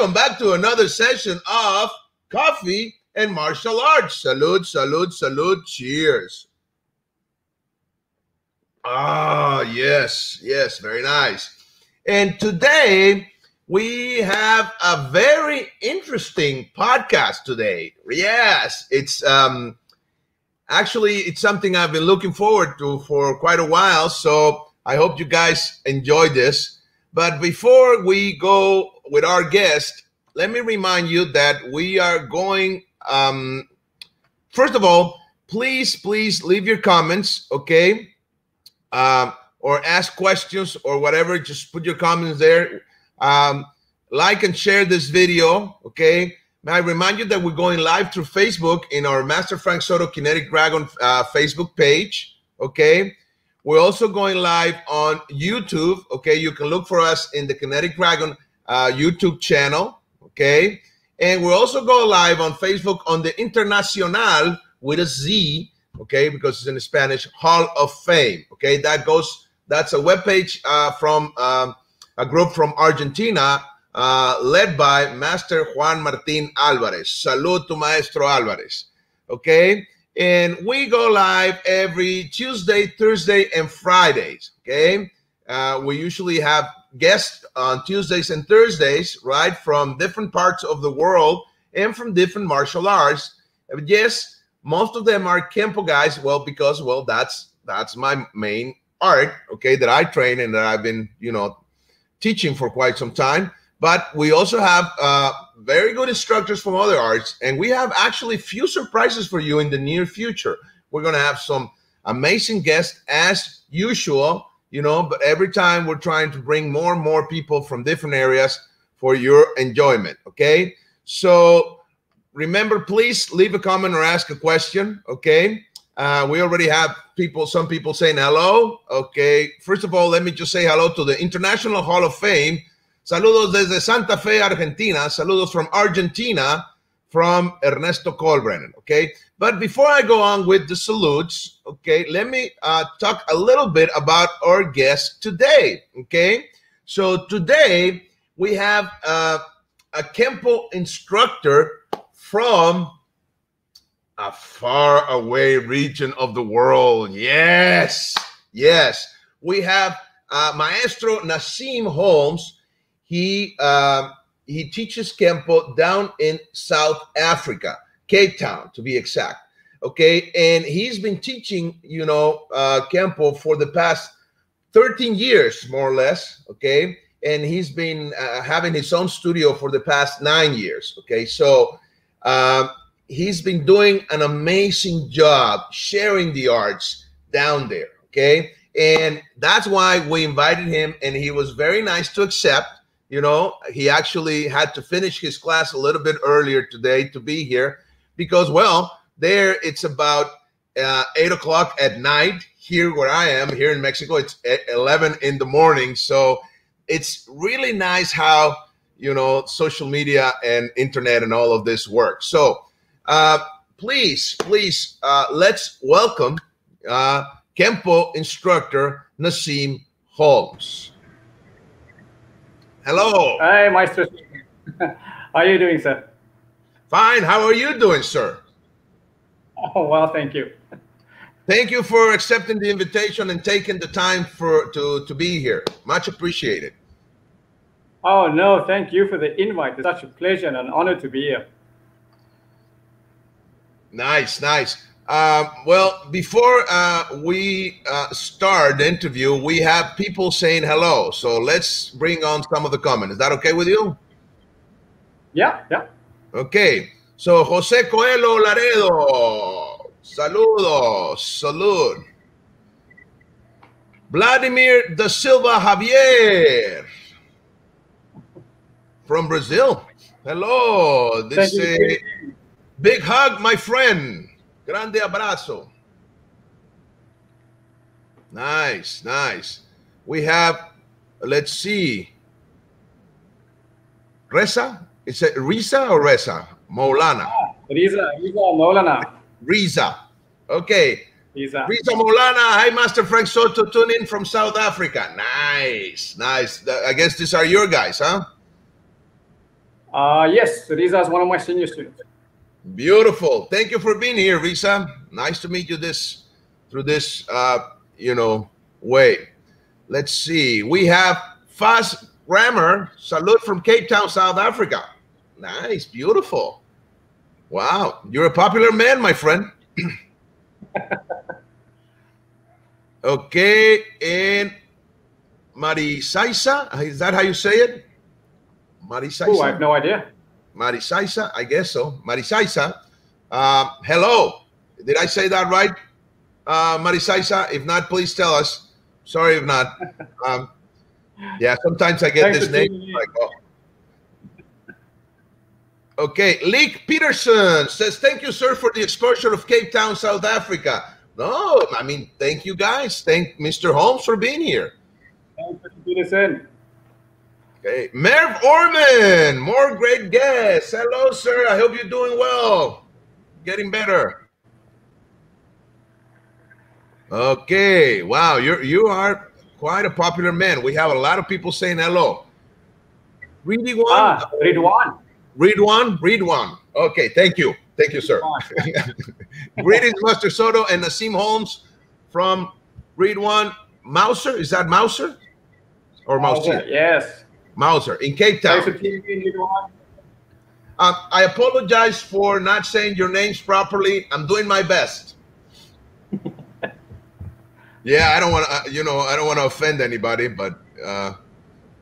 Welcome back to another session of Coffee and Martial Arts. Salute, salute, salute. Cheers. Ah, yes, yes, very nice. And today we have a very interesting podcast today. Yes, it's um actually it's something I've been looking forward to for quite a while. So I hope you guys enjoy this. But before we go with our guest, let me remind you that we are going. Um, first of all, please, please leave your comments, okay? Um, or ask questions or whatever. Just put your comments there. Um, like and share this video, okay? May I remind you that we're going live through Facebook in our Master Frank Soto Kinetic Dragon uh, Facebook page. Okay. We're also going live on YouTube. Okay. You can look for us in the Kinetic Dragon uh, YouTube channel. Okay. And we're also go live on Facebook on the Internacional with a Z. Okay. Because it's in Spanish, Hall of Fame. Okay. That goes, that's a webpage uh, from um, a group from Argentina uh, led by Master Juan Martin Alvarez. Salud to Maestro Alvarez. Okay. And we go live every Tuesday, Thursday, and Fridays. Okay. Uh, we usually have guests on Tuesdays and Thursdays, right, from different parts of the world and from different martial arts. Yes, most of them are Kenpo guys. Well, because well, that's that's my main art, okay, that I train and that I've been, you know, teaching for quite some time. But we also have uh, very good instructors from other arts, and we have actually few surprises for you in the near future. We're going to have some amazing guests as usual, you know, but every time we're trying to bring more and more people from different areas for your enjoyment. Okay. So remember, please leave a comment or ask a question. Okay. Uh, we already have people, some people saying hello. Okay. First of all, let me just say hello to the International Hall of Fame Saludos desde Santa Fe, Argentina. Saludos from Argentina, from Ernesto Colbrennan. Okay. But before I go on with the salutes, okay, let me uh, talk a little bit about our guest today. Okay. So today we have uh, a Kenpo instructor from a far away region of the world. Yes. Yes. We have uh, Maestro Nazeem Holmes he uh, he teaches Kenpo down in South Africa, Cape Town to be exact. Okay, and he's been teaching, you know, uh, Kenpo for the past 13 years, more or less. Okay, and he's been uh, having his own studio for the past nine years. Okay, so um, he's been doing an amazing job sharing the arts down there. Okay, and that's why we invited him, and he was very nice to accept you know, he actually had to finish his class a little bit earlier today to be here because, well, there it's about uh, eight o'clock at night. Here, where I am, here in Mexico, it's 11 in the morning. So it's really nice how, you know, social media and internet and all of this works. So uh, please, please, uh, let's welcome uh, Kenpo instructor Nazeem Holmes. Hello. Hi, Maestro. How are you doing, sir? Fine. How are you doing, sir? Oh, well, thank you. Thank you for accepting the invitation and taking the time for to, to be here. Much appreciated. Oh, no, thank you for the invite. It's such a pleasure and an honor to be here. Nice, nice. Uh, well, before uh, we uh, start the interview, we have people saying hello. So let's bring on some of the comments. Is that okay with you? Yeah, yeah. Okay. So Jose Coelho Laredo, saludos, salud. Vladimir da Silva Javier from Brazil. Hello. This is a big hug, my friend. Grande abrazo. Nice, nice. We have, let's see, Reza? Is it Riza or Reza? Maulana? Ah, Riza, Riza Maulana. Riza. Okay. Risa. Risa Molana. Hi, Master Frank Soto. Tune in from South Africa. Nice, nice. I guess these are your guys, huh? Uh, yes, Risa is one of my senior students. Beautiful. Thank you for being here, Risa. Nice to meet you this through this uh, you know way. Let's see. We have Fast Grammar. Salute from Cape Town, South Africa. Nice, beautiful. Wow, you're a popular man, my friend. okay, and Marisaisa, is that how you say it? Marisaisa. Oh, I have no idea. Marisaisa, I guess so. Marisaisa. Uh, hello. Did I say that right? Uh, Marisaisa, if not, please tell us. Sorry if not. Um, yeah, sometimes I get Thanks this name. Like, oh. Okay, Leek Peterson says, Thank you, sir, for the exposure of Cape Town, South Africa. No, I mean, thank you guys. Thank Mr. Holmes for being here. Thanks for Peterson. Okay, Merv Orman, more great guests. Hello, sir. I hope you're doing well. Getting better. Okay, wow, you're you are quite a popular man. We have a lot of people saying hello. Reading one. Ah, read one. Read one. Read one. Okay, thank you. Thank you, sir. Greetings, Master Soto and Nazeem Holmes from Read One. Mouser, is that Mouser? Or Mouser? Yes. Mauser in Cape Town. Um, I apologize for not saying your names properly. I'm doing my best. yeah, I don't want to, uh, you know, I don't want to offend anybody, but uh,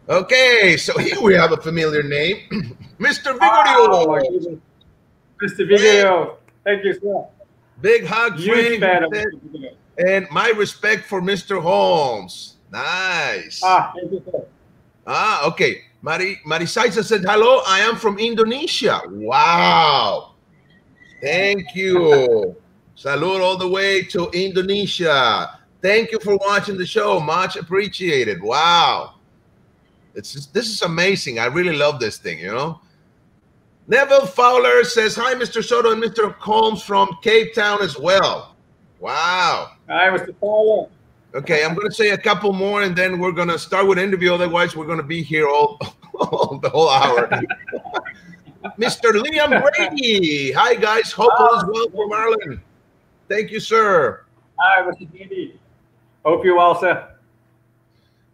okay. So here we have a familiar name, Mr. Vigorio. Oh, Mr. Vigorio, thank you, sir. Big hug, Huge fan and my respect for Mr. Holmes. Nice. Ah, thank you, sir. Ah, okay. Mari Marisaisa said, hello, I am from Indonesia. Wow. Thank you. Salute all the way to Indonesia. Thank you for watching the show. Much appreciated. Wow. It's just, this is amazing. I really love this thing, you know. Neville Fowler says, Hi, Mr. Soto and Mr. Combs from Cape Town as well. Wow. Hi, Mr. Fowler. Okay, I'm going to say a couple more, and then we're going to start with interview. Otherwise, we're going to be here all, all the whole hour. Mr. Liam Brady. Hi, guys. Hope all is well from Ireland. Thank you, sir. Hi, Mr. Brady. Hope you're well, sir.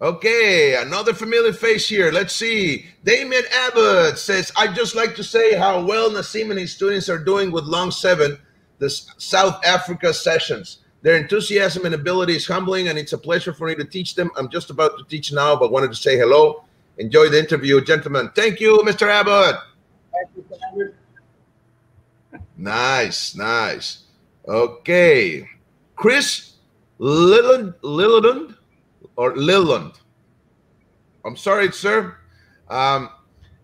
Okay, another familiar face here. Let's see. Damien Abbott says, I'd just like to say how well Nazeem and his students are doing with Long 7, the South Africa sessions. Their enthusiasm and ability is humbling, and it's a pleasure for me to teach them. I'm just about to teach now, but wanted to say hello. Enjoy the interview, gentlemen. Thank you, Mr. Abbott. Thank you, Nice, nice. Okay. Chris Lilland, Lilland or Lilland. I'm sorry, sir. Um,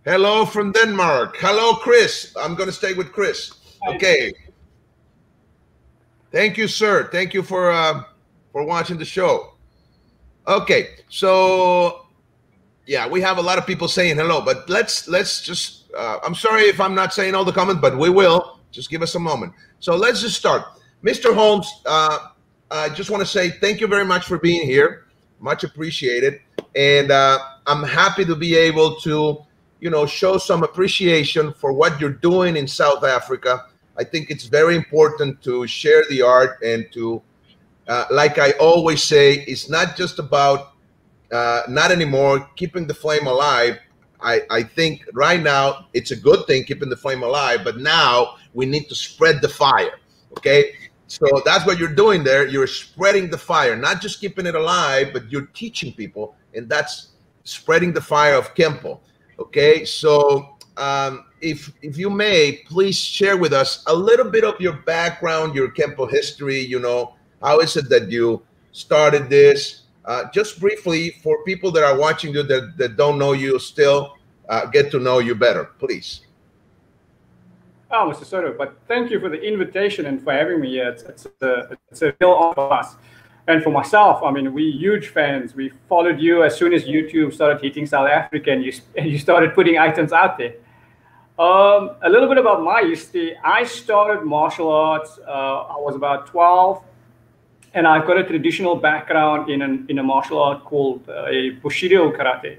hello from Denmark. Hello, Chris. I'm going to stay with Chris. Okay. Thank you, sir. Thank you for uh, for watching the show. Okay, so yeah, we have a lot of people saying hello, but let's let's just. Uh, I'm sorry if I'm not saying all the comments, but we will. Just give us a moment. So let's just start. Mr. Holmes, uh, I just want to say thank you very much for being here. Much appreciated, and uh, I'm happy to be able to, you know, show some appreciation for what you're doing in South Africa I think it's very important to share the art and to, uh, like I always say, it's not just about, uh, not anymore, keeping the flame alive. I, I think right now it's a good thing keeping the flame alive, but now we need to spread the fire. Okay. So that's what you're doing there. You're spreading the fire, not just keeping it alive, but you're teaching people, and that's spreading the fire of Kenpo. Okay. So um, if if you may, please share with us a little bit of your background, your Kenpo history. You know, how is it that you started this? Uh, just briefly, for people that are watching you that, that don't know you still, uh, get to know you better, please. Oh, Mr. Soto, but thank you for the invitation and for having me. here. It's, it's, a, it's a real honor for us. And for myself, I mean, we huge fans. We followed you as soon as YouTube started hitting South Africa and you, and you started putting items out there. Um, a little bit about my history. I started martial arts. Uh, I was about 12. and I've got a traditional background in an, in a martial art called uh, a Bushido karate.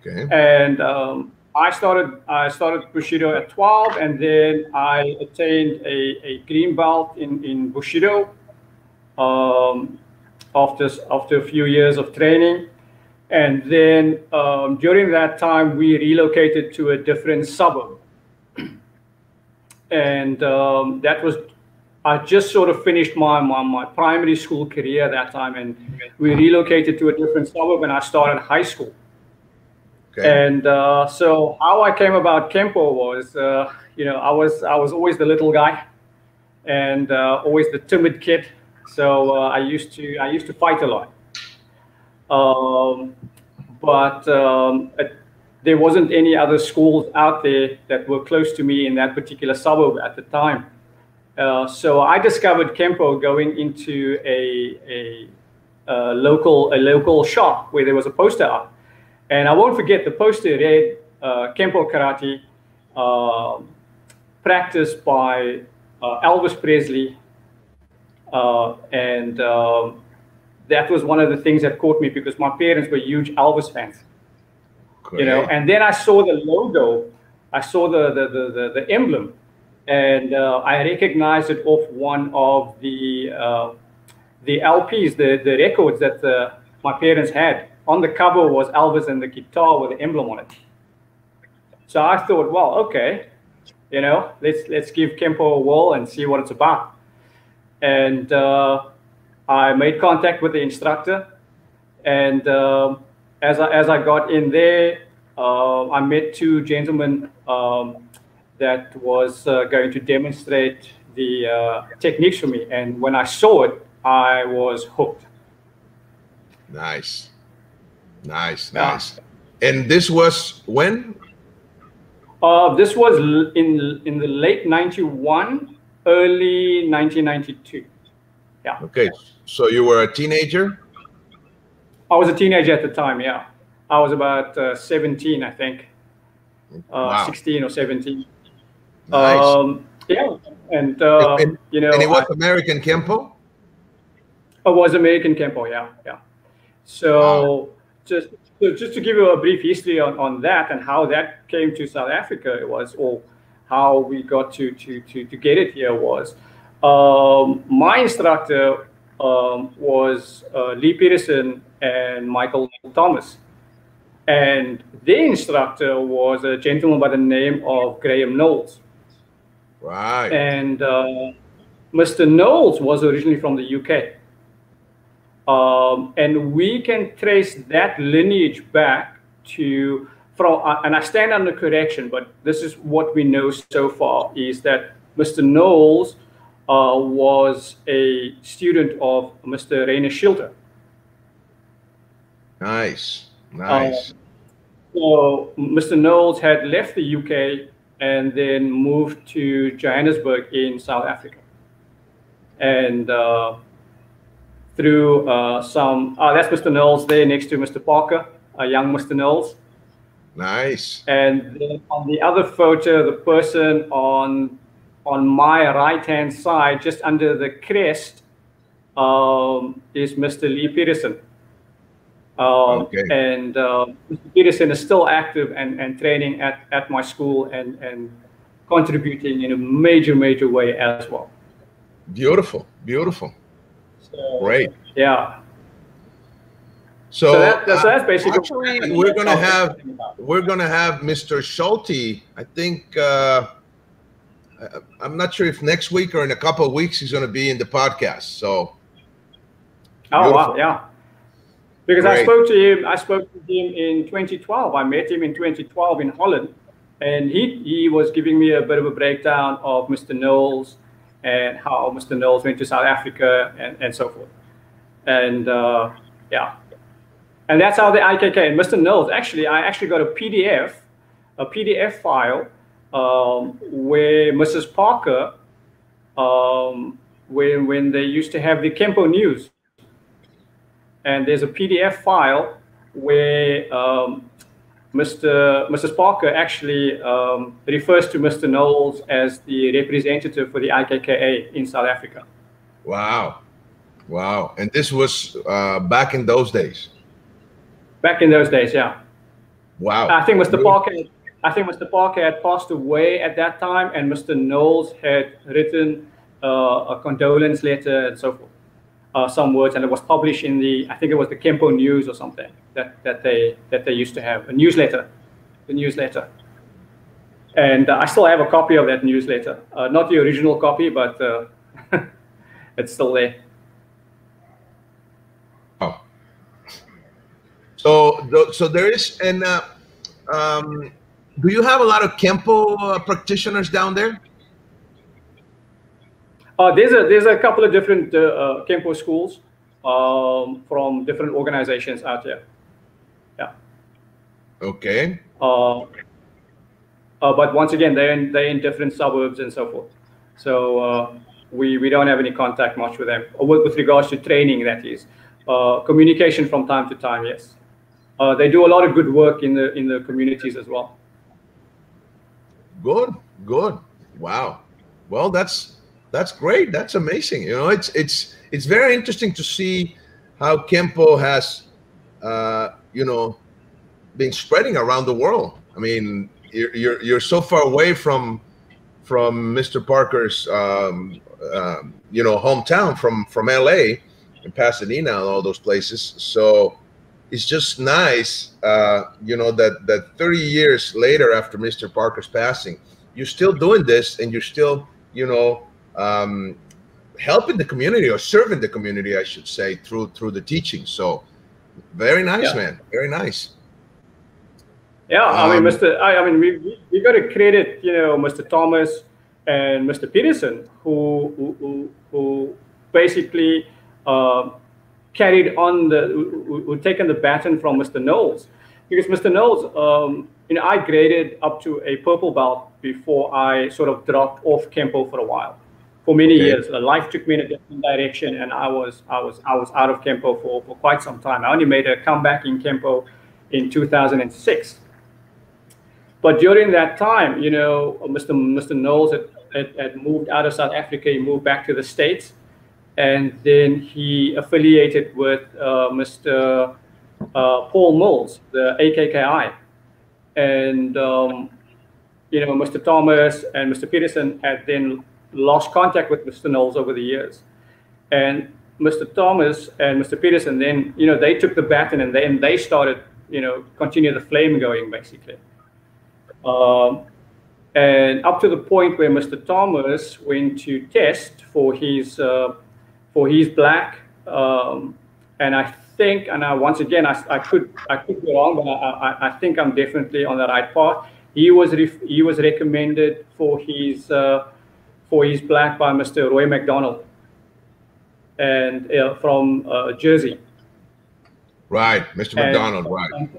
Okay. And um, I started I started Bushido at 12, and then I attained a, a green belt in in Bushido um, after after a few years of training. And then um, during that time, we relocated to a different suburb. and um, that was, I just sort of finished my, my, my primary school career that time. And we relocated to a different suburb and I started high school. Okay. And uh, so how I came about Kenpo was, uh, you know, I was I was always the little guy, and uh, always the timid kid. So uh, I used to I used to fight a lot. Um, but um, it, there wasn't any other schools out there that were close to me in that particular suburb at the time. Uh, so I discovered Kenpo going into a, a, a, local a local shop where there was a poster up, and I won't forget the poster read uh, Kenpo Karate, uh, practiced by uh, Elvis Presley, uh, and um, that was one of the things that caught me because my parents were huge Elvis fans. Great. You know, and then I saw the logo, I saw the the the, the, the emblem, and uh, I recognized it off one of the uh, the LPs, the the records that the, my parents had. On the cover was Elvis and the guitar with the emblem on it. So I thought, well, okay, you know, let's let's give Kenpo a whirl and see what it's about. And uh, I made contact with the instructor, and um, as I, as I got in there, uh, I met two gentlemen um, that was uh, going to demonstrate the uh, techniques for me, and when I saw it, I was hooked. Nice, nice, nice. And this was when? Uh, this was in in the late '91, early 1992. Yeah. Okay, so you were a teenager? I was a teenager at the time, yeah. I was about uh, 17, I think. Uh, wow. 16 or 17. Nice. Um, yeah, and, uh, and, you know. And it was I, American Kenpo? It was American Kenpo, yeah, yeah. So wow. just so just to give you a brief history on, on that and how that came to South Africa, it was, or how we got to, to, to, to get it here was, um, my instructor um, was uh, Lee Peterson and Michael Thomas. And their instructor was a gentleman by the name of Graham Knowles. Right. And uh, Mr. Knowles was originally from the UK. Um, and we can trace that lineage back to from uh, and I stand under correction, but this is what we know so far is that Mr. Knowles uh, was a student of Mr. Rainer Schulte. Nice, nice. Uh, so Mr. Knowles had left the UK and then moved to Johannesburg in South Africa. And uh, through uh, some, uh, that's Mr. Knowles there next to Mr. Parker, a young Mr. Knowles. Nice. And then on the other photo, the person on on my right hand side, just under the crest, um, is Mr. Lee Peterson. Um, okay. And uh, Mr. Peterson is still active and, and training at, at my school and, and contributing in a major, major way as well. Beautiful, beautiful. So, Great. Yeah. So, so, that, so that's basically actually we're gonna have we're gonna have Mr. Schulte. I think uh, I'm not sure if next week or in a couple of weeks he's going to be in the podcast. So, oh wow, yeah. Because Great. I spoke to him, I spoke to him in 2012. I met him in 2012 in Holland, and he he was giving me a bit of a breakdown of Mr. Knowles and how Mr. Knowles went to South Africa and, and so forth. And uh, yeah, and that's how the IKK and Mr. Knowles actually I actually got a PDF, a PDF file um, where Mrs. Parker, um, when, when they used to have the Kenpo News, and there's a PDF file where um, Mr. Mrs. Parker actually um, refers to Mr. Knowles as the representative for the IKKA in South Africa. Wow. Wow. And this was uh, back in those days. Back in those days, yeah. Wow. I think Mr. Parker. I think Mr. Parker had passed away at that time, and Mr. Knowles had written uh, a condolence letter and so forth, uh, some words, and it was published in the. I think it was the Kenpo News or something that, that they that they used to have a newsletter, the newsletter. And uh, I still have a copy of that newsletter, uh, not the original copy, but uh, it's still there. Oh. So, so there is, an. uh, um, do you have a lot of Kenpo uh, practitioners down there? Uh, there's a there's a couple of different uh, uh, Kenpo schools um, from different organizations out there. Yeah. Okay. Uh, uh, but once again, they're in, they're in different suburbs and so forth. So uh, we, we don't have any contact much with them with, with regards to training, that is. Uh, communication from time to time, yes. Uh, they do a lot of good work in the in the communities as well. Good, good. Wow. Well, that's that's great. That's amazing. You know, it's it's it's very interesting to see how Kenpo has, uh, you know, been spreading around the world. I mean, you're you're, you're so far away from from Mr. Parker's um, uh, you know hometown from from LA and Pasadena and all those places. So it's just nice, uh, you know, that that 30 years later after Mr. Parker's passing, you're still doing this and you're still, you know, um, helping the community or serving the community, I should say, through through the teaching. So very nice, yeah. man. Very nice. Yeah, I mean, Mr. Um, I, I, mean, we, we, got to credit, you know, Mr. Thomas and Mr. Peterson, who who, who basically uh, carried on the, who taken the baton from Mr. Knowles, because Mr. Knowles, um, you know, I graded up to a purple belt before I sort of dropped off Kenpo for a while. For many okay. years, life took me in a different direction, and I was I was I was out of Kenpo for, for quite some time. I only made a comeback in Kenpo in 2006 but during that time, you know, Mr. Mr. Knowles had, had, had, moved out of South Africa. He moved back to the States. And then he affiliated with uh, Mr. Uh, Paul Mills, the AKKI. And, um, you know, Mr. Thomas and Mr. Peterson had then lost contact with Mr. Knowles over the years. And Mr. Thomas and Mr. Peterson then, you know, they took the baton and then they started, you know, continue the flame going basically. Um, and up to the point where Mr. Thomas went to test for his uh, for his black, um, and I think, and I, once again, I, I could I could be wrong, but I, I, I think I'm definitely on the right path. He was he was recommended for his uh, for his black by Mr. Roy McDonald, and uh, from uh, Jersey. Right, Mr. McDonald, and, right.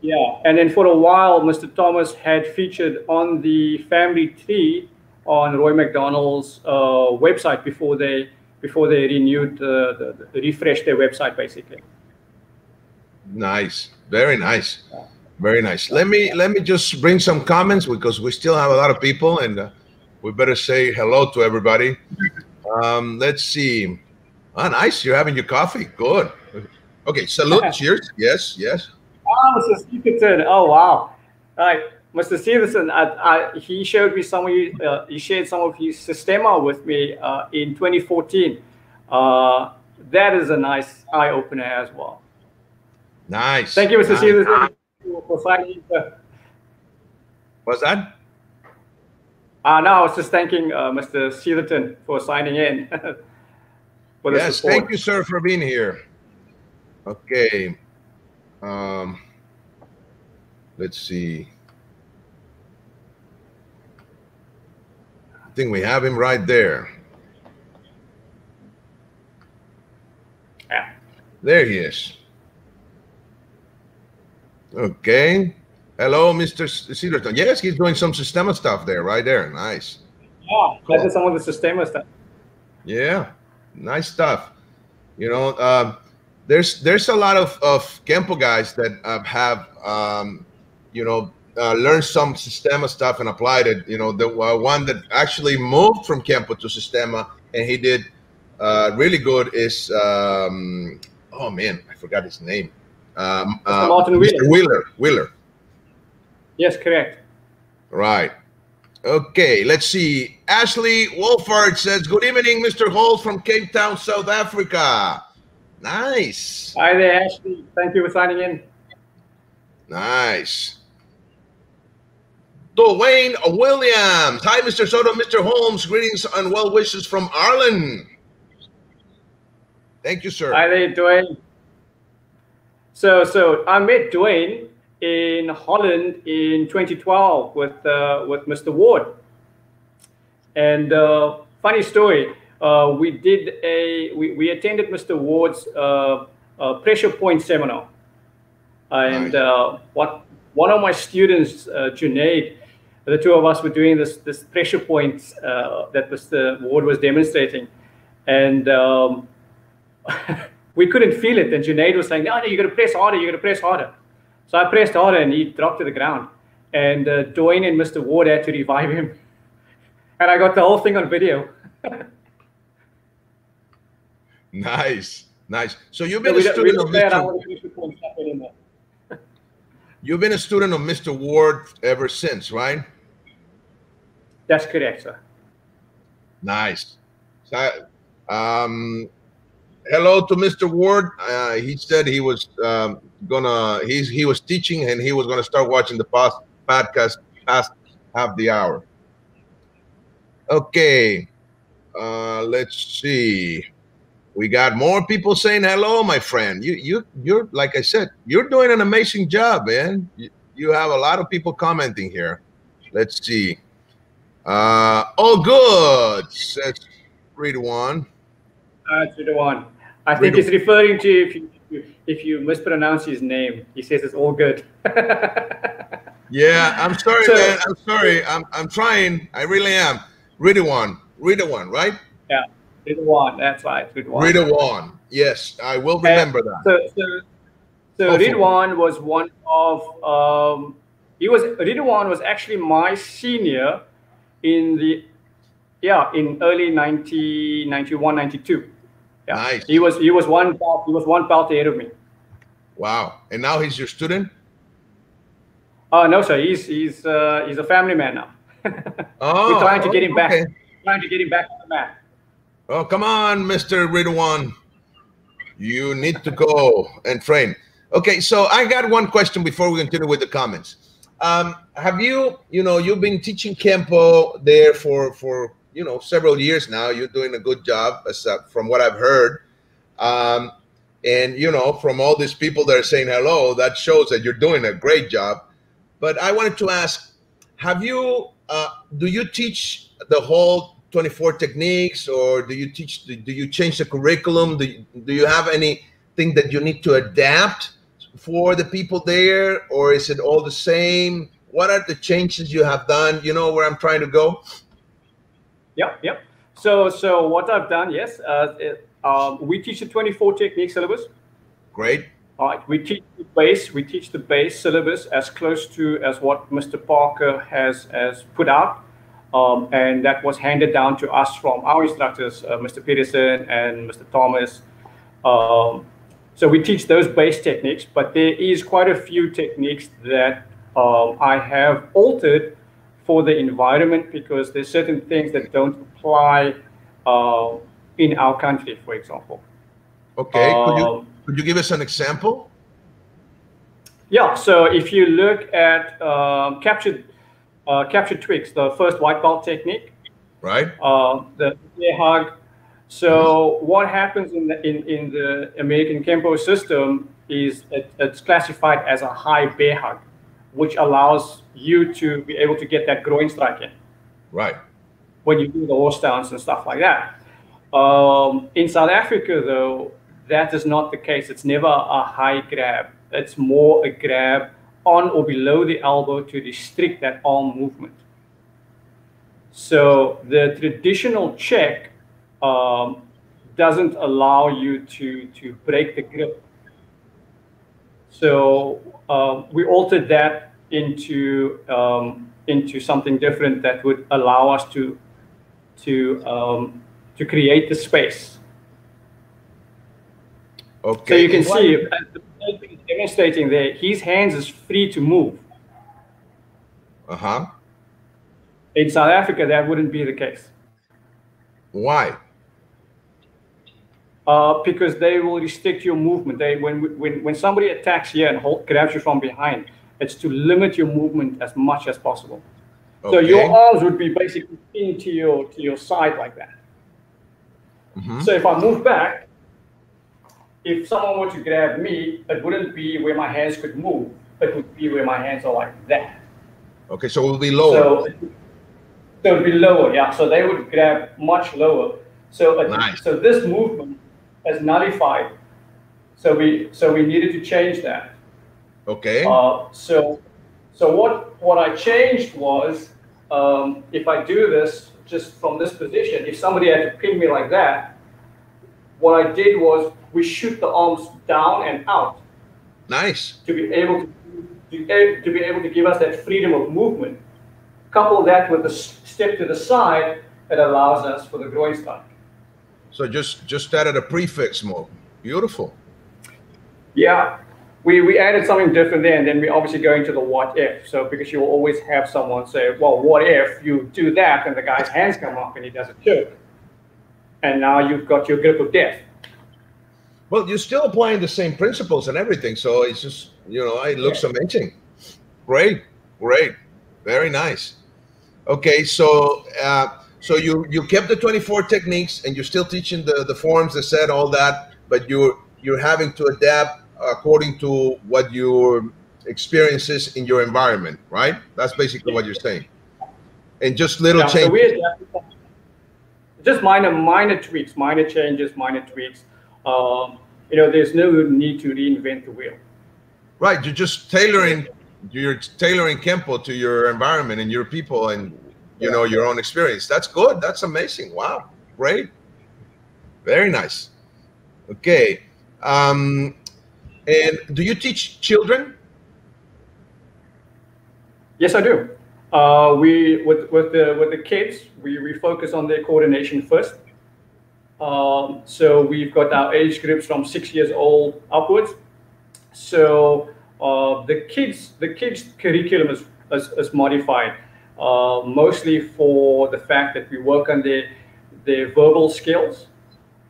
Yeah, and then for a while, Mr. Thomas had featured on the family tree on Roy McDonald's uh, website before they before they renewed uh, the, the, refreshed their website basically. Nice, very nice, very nice. Let me let me just bring some comments because we still have a lot of people, and uh, we better say hello to everybody. Um, let's see. Ah, nice. You're having your coffee. Good. Okay. Salute. Cheers. Yes. Yes. Oh, Mr. Stevenson. Oh, wow. All right. Mr. Stevenson, I, I, he showed me some of you, uh, he shared some of his Systema with me uh, in 2014. Uh, that is a nice eye opener as well. Nice. Thank you, Mr. Nice. Stevenson, for signing. What's that? Uh, no, I was just thanking uh, Mr. Stevenson for signing in. for yes, support. thank you, sir, for being here. Okay. Um, let's see. Think we have him right there. Yeah. There he is. Okay. Hello, Mr. Cedarton. Yes, he's doing some Systema stuff there, right there. Nice. Yeah, cool. that's some of the Systema stuff. Yeah, nice stuff. You know, uh, there's there's a lot of of Kenpo guys that uh, have um, you know uh, learned some Systema stuff and applied it. You know, the uh, one that actually moved from Kenpo to Systema, and he did uh, really good is um, oh man, I forgot his name. Um, uh, Martin Mr. Wheeler. Wheeler. Wheeler. Yes, correct. Right. Okay, let's see. Ashley Wolford says, Good evening, Mr. Holt from Cape Town, South Africa. Nice. Hi there, Ashley. Thank you for signing in. Nice. Dwayne Williams. Hi, Mr. Soto, Mr. Holmes. Greetings and well wishes from Ireland. Thank you, sir. Hi there, Dwayne. So, so I met Dwayne in Holland in 2012 with uh, with Mr. Ward. And uh, funny story, uh, we did a we, we attended Mr. Ward's uh, uh, pressure point seminar, and Nice. uh, what one of my students, uh, Junaid, the two of us were doing this this pressure point uh, that Mr. Ward was demonstrating, and. Um, we couldn't feel it. And Junaid was saying, no, no, you got to press harder, you got to press harder. So I pressed harder and he dropped to the ground. And uh, Dwayne and Mr. Ward had to revive him. And I got the whole thing on video. Nice. Nice. So you've been we a student of Mr. with the pressure point stuff anymore. You've been a student of Mr. Ward ever since, right? That's correct, sir. Nice. So, um, hello to Mr. Ward. Uh, he said he was um, gonna. He's he was teaching and he was gonna start watching the past podcast past half the hour. Okay. Uh, let's see. We got more people saying hello, my friend. You you you're like I said, you're doing an amazing job, man. You, you have a lot of people commenting here. Let's see. Uh, oh, good. Says read one. That's the one. I think he's referring to if you if you mispronounce his name. He says it's all good. Yeah, I'm sorry, So- man. I'm sorry. I'm I'm trying. I really am. Read one. Read one, right? yeah, the one. That's right. Read one. Yes, I will remember that. So, so, so Hopefully. Ridwan was one of um, he was Ridwan was actually my senior in the yeah in early 90, 91, 92. Yeah. Nice. He was he was one he was one belt ahead of me. Wow. And now he's your student? Oh no, sir. He's he's uh, he's a family man now. Oh, We're trying to get him back. okay. Trying to get him back on the mat. Oh, come on, Mr. Ridwan. You need to go and train. Okay, so I got one question before we continue with the comments. Um, have you, you know, you've been teaching Kenpo there for, for you know, several years now. You're doing a good job, as, uh, from what I've heard. Um, and, you know, from all these people that are saying hello, that shows that you're doing a great job. But I wanted to ask, have you, uh, do you teach the whole 24 techniques or do you teach do you change the curriculum do you, do you have anything that you need to adapt for the people there or is it all the same what are the changes you have done you know where i'm trying to go Yep, yep. So so what I've done, yes, uh, it, um, we teach the 24 technique syllabus. great All right, we teach the base. We teach the base syllabus as close to as what Mr. Parker has has put out, um, and that was handed down to us from our instructors, uh, Mr. Peterson and Mr. Thomas. Um, so we teach those base techniques, but there is quite a few techniques that um, I have altered for the environment because there's certain things that don't apply uh, in our country, for example. okay could you Um, could you give us an example Yeah, so if you look at um, captured uh, captured twigs, the first white belt technique, right uh, the hug. So what happens in the in, in the American Kenpo system is it, it's classified as a high bear hug, which allows you to be able to get that groin strike in right when you do the horse dance and stuff like that. Um, in South Africa, though, that is not the case. It's never a high grab. It's more a grab on or below the elbow to restrict that arm movement. So the traditional check um, doesn't allow you to, to break the grip. So uh, we altered that into um, into something different that would allow us to to um, to create the space Okay. So you can see uh, the demonstrating there, his hands is free to move. Uh huh. In South Africa, that wouldn't be the case. Why? Uh, because they will restrict your movement. They when when when somebody attacks you and hold, grabs you from behind, it's to limit your movement as much as possible. Okay. So your arms would be basically pinned to your to your side like that. Mm-hmm. So if I move back, if someone were to grab me, it wouldn't be where my hands could move. It would be where my hands are like that. Okay, so it would be lower. So, so it would be lower, yeah. So they would grab much lower. So nice. so this movement as nullified. So we so we needed to change that. Okay. Uh, so so what what I changed was um, if I do this just from this position, if somebody had to pin me like that, what I did was we shoot the arms down and out. Nice. To be able to to, be able to give us that freedom of movement. Couple that with a step to the side that allows us for the groin strike. So just just added a prefix move. Beautiful. Yeah, we, we added something different there, and then we obviously go into the what if. So because you'll always have someone say, well, what if you do that and the guy's hands come up and he does a choke, and now you've got your grip of death. Well, you're still applying the same principles and everything, so it's just you know it looks yeah. amazing. Great, great, very nice. Okay, so. Uh, so you you kept the 24 techniques and you're still teaching the the forms the set all that but you're you're having to adapt according to what your experiences in your environment right? That's basically what you're saying. And just little yeah, changes so just minor minor tweaks minor changes minor tweaks. Um, you know there's no need to reinvent the wheel. Right you're just tailoring you're tailoring kenpo to your environment and your people and you know your own experience. That's good. That's amazing. Wow. Great. Very nice. Okay. Um and do you teach children? Yes i do. Uh, we with with the with the kids we, we focus on their coordination first. Um, so we've got our age groups from six years old upwards. So uh, the kids the kids curriculum is, is, is modified uh, mostly for the fact that we work on their, the verbal skills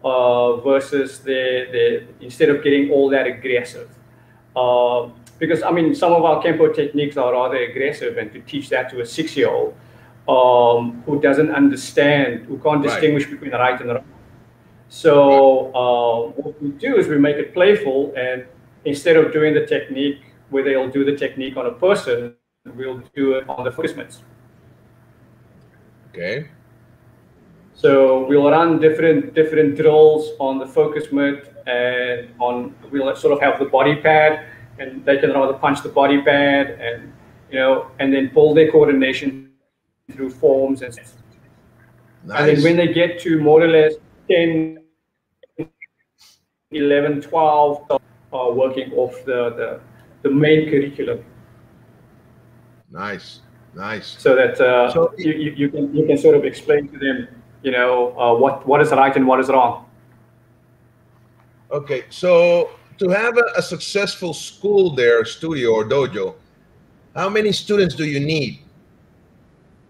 uh, versus the, the instead of getting all that aggressive. Uh, because I mean, some of our Kenpo techniques are rather aggressive, and to teach that to a six-year-old um, who doesn't understand, who can't distinguish right. between the right and the wrong. So uh, what we do is we make it playful, and instead of doing the technique where they'll do the technique on a person, we'll do it on the focus. Okay. So we'll run different different drills on the focus mitt and on we'll sort of have the body pad and they can rather punch the body pad and you know and then pull their coordination through forms and nice. and then when they get to more or less 10 11 12 are working off the, the the main curriculum nice Nice. So that uh, so you, you, you, can you can sort of explain to them, you know, uh, what what is right and what is wrong. Okay, so to have a, a, successful school there, studio or dojo, how many students do you need,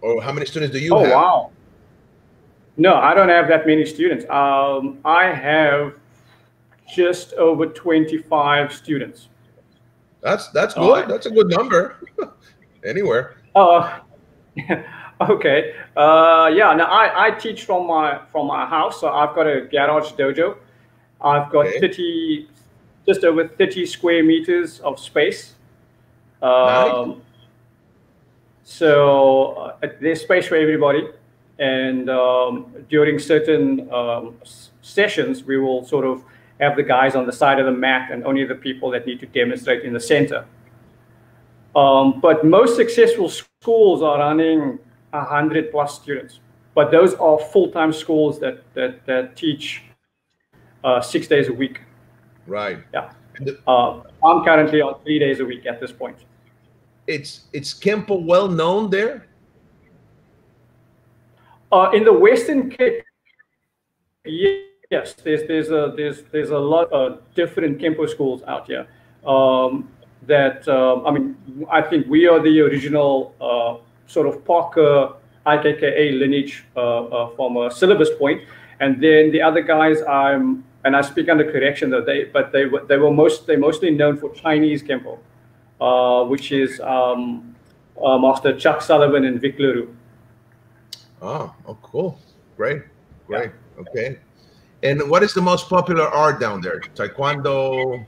or how many students do you oh, have? Oh wow! No, I don't have that many students. Um, I have just over twenty-five students. That's that's good. that's a good number. Anywhere. Oh, okay. Uh, yeah. Now I, I teach from my from my house, so I've got a garage dojo. I've got okay. thirty, just over thirty square meters of space. Um, nice. So uh, there's space for everybody, and um, during certain um, sessions, we will sort of have the guys on the side of the mat, and only the people that need to demonstrate in the center. Um, but most successful schools are running 100 plus students. But those are full-time schools that, that, that teach uh, six days a week. Right. Yeah. Uh, I'm currently on three days a week at this point. It's it's Kenpo well known there. Uh, in the Western Cape, yes, there's there's a there's there's a lot of different Kenpo schools out here. Um, that um, I mean, I think we are the original uh, sort of Parker IKKA lineage uh, uh, from a syllabus point, and then the other guys I'm and I speak under correction that they but they were they were most they mostly known for Chinese Kenpo, uh, which is um, uh, Master Chuck Sullivan and Vic Leroux. Oh, oh, cool, great, great, yeah. okay. And what is the most popular art down there? Taekwondo.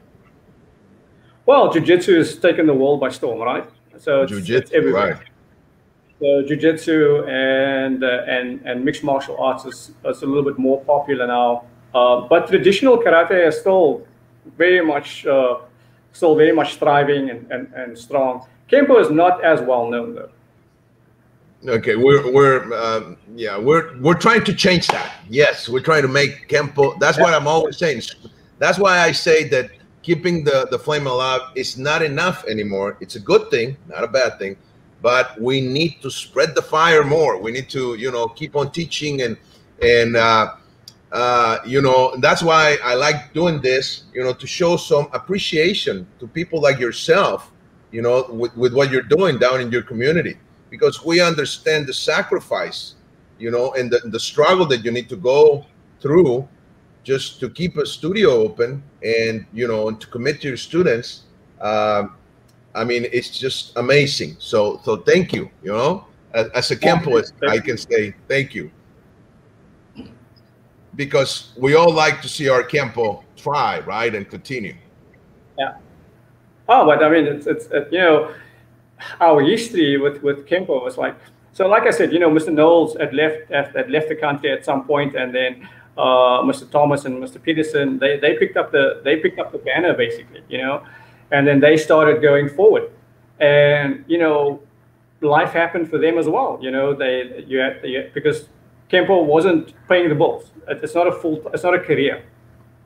Well, jiu-jitsu has taken the world by storm, right? So it's, jiu-jitsu, it's everywhere. Right. So jiu-jitsu and uh, and and mixed martial arts is, is a little bit more popular now. Uh, but traditional karate is still very much uh, still very much thriving and, and, and strong. Kenpo is not as well known though. Okay, we're we're uh, yeah we're we're trying to change that. Yes, we're trying to make Kenpo. That's what I'm always saying. That's why I say that keeping the the flame alive is not enough anymore. It's a good thing, not a bad thing, but we need to spread the fire more. We need to you know keep on teaching and and uh, uh, you know that's why I like doing this. You know to show some appreciation to people like yourself. You know with, with what you're doing down in your community because we understand the sacrifice, you know, and the, the struggle that you need to go through just to keep a studio open and you know and to commit to your students. Um, I mean, it's just amazing. So, so thank you. You know, as, as a Kenpoist, I can say thank you because we all like to see our Kenpo try right and continue. Yeah. Oh, but I mean, it's it's it, you know our history with with Kenpo was like so. Like I said, you know, Mr. Knowles had left had left the country at some point, and then uh, Mr. Thomas and Mr. Peterson they they picked up the they picked up the banner basically, you know, and then they started going forward, and you know, life happened for them as well. You know, they you had, you had because Kenpo wasn't paying the bills. It's not a full. It's not a career.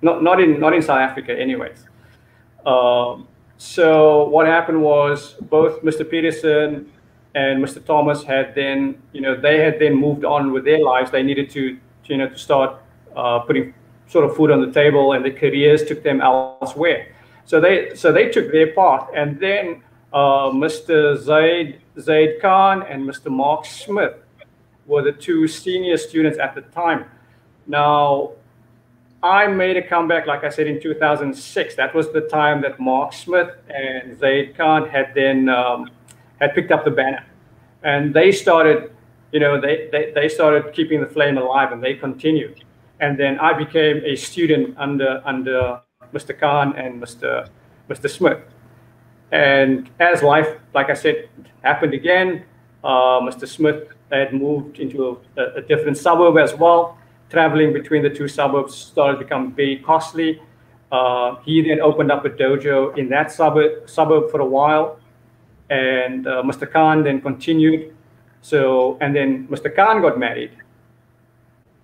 Not not in not in South Africa, anyways. Um, so what happened was both Mr. Peterson and Mr. Thomas had then, you know, they had then moved on with their lives. They needed to, you know, to start uh, putting sort of food on the table, and the careers took them elsewhere. So they, so they took their part, and then uh, Mr. Zaid Zaid Khan and Mr. Mark Smith were the two senior students at the time. Now, I made a comeback, like I said, in 2006. That was the time that Mark Smith and Zaid Khan had then um, had picked up the banner, and they started, you know, they, they they started keeping the flame alive, and they continued. And then I became a student under under Mr. Khan and Mr. Mr. Smith. And as life, like I said, happened again, uh, Mr. Smith had moved into a, a different suburb as well traveling between the two suburbs started to become very costly. Uh, he then opened up a dojo in that suburb, suburb for a while, and uh, Mr. Khan then continued. So, and then Mr. Khan got married,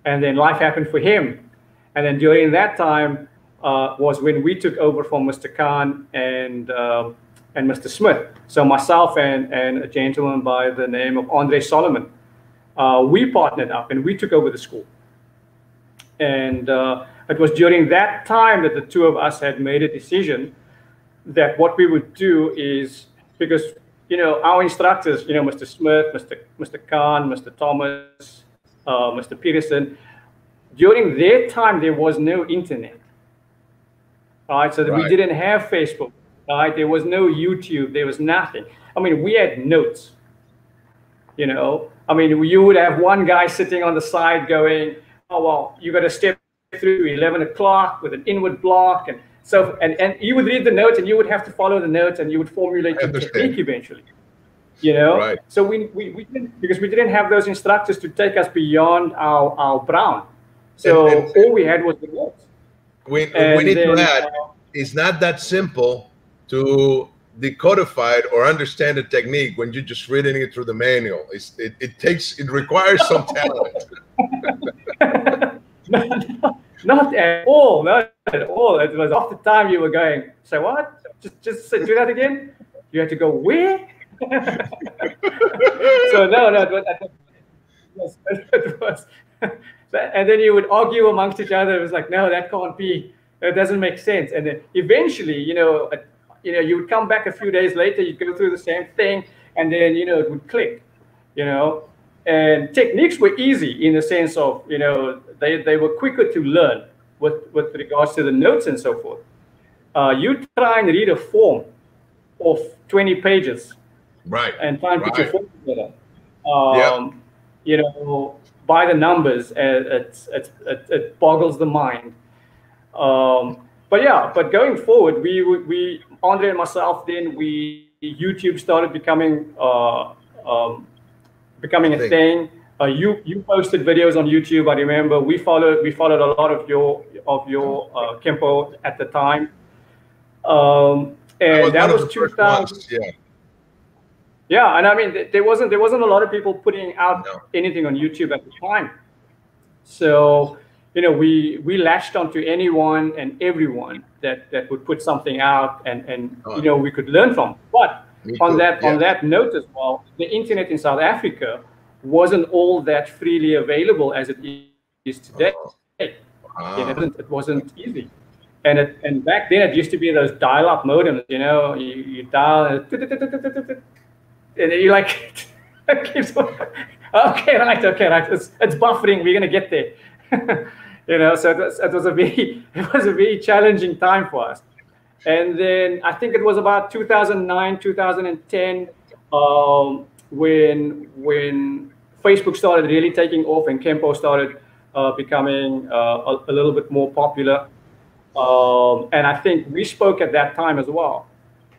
and then life happened for him. And then during that time uh, was when we took over from Mr. Khan and uh, and Mr. Smith. So myself and and a gentleman by the name of Andre Solomon, uh, we partnered up and we took over the school. And uh, it was during that time that the two of us had made a decision that what we would do is because you know our instructors, you know, Mr. Smith, Mr. Mr. Khan, Mr. Thomas, uh, Mr. Peterson, during their time there was no internet. Right, so right. we didn't have Facebook. Right, there was no YouTube. There was nothing. I mean, we had notes. You know, I mean, you would have one guy sitting on the side going, oh well, you got to step through 11 o'clock with an inward block, and so and and you would read the notes, and you would have to follow the notes, and you would formulate your technique eventually. You know, right. so we, we, we didn't because we didn't have those instructors to take us beyond our our brown. So and, and, all we had was the notes. We, we need then, to add, uh, it's not that simple to decodified or understand the technique when you're just reading it through the manual. It's, it, it takes it requires some talent. not, not, at all, not at all. It was off the time you were going. Say what? Just just do that again. You had to go where? So no, no, it was, it was and then you would argue amongst each other. It was like, no, that can't be. It doesn't make sense. And then eventually, you know, you know, you would come back a few days later, you'd go through the same thing, and then you know it would click. You know, and techniques were easy in the sense of you know they, they were quicker to learn with with regards to the notes and so forth. Uh, you try and read a form of 20 pages, right, and try and right. put your form together. Um, yeah. You know, by the numbers, it, it, it, it boggles the mind. Um, but yeah, but going forward, we we Andre and myself then we YouTube started becoming uh, um, becoming a thing. Uh, you you posted videos on YouTube. I remember we followed we followed a lot of your of your uh, Kenpo at the time. Um, and that was, was 2000. Yeah. Yeah, and I mean there wasn't there wasn't a lot of people putting out no. anything on YouTube at the time. So you know we we latched onto anyone and everyone that that would put something out and and oh. you know we could learn from. But on that yeah. on that note as well, the internet in South Africa wasn't all that freely available as it is today. Oh. It, wasn't, it wasn't easy. And it, and back then it used to be those dial-up modems, you know, you, you dial and you're like, okay, right, okay, right. It's, it's buffering. We're gonna get there. you know, so it was, it was a very it was a very challenging time for us. And then I think it was about 2009, 2010, um, when when Facebook started really taking off and Kenpo started uh, becoming uh, a, a, little bit more popular. Um, and I think we spoke at that time as well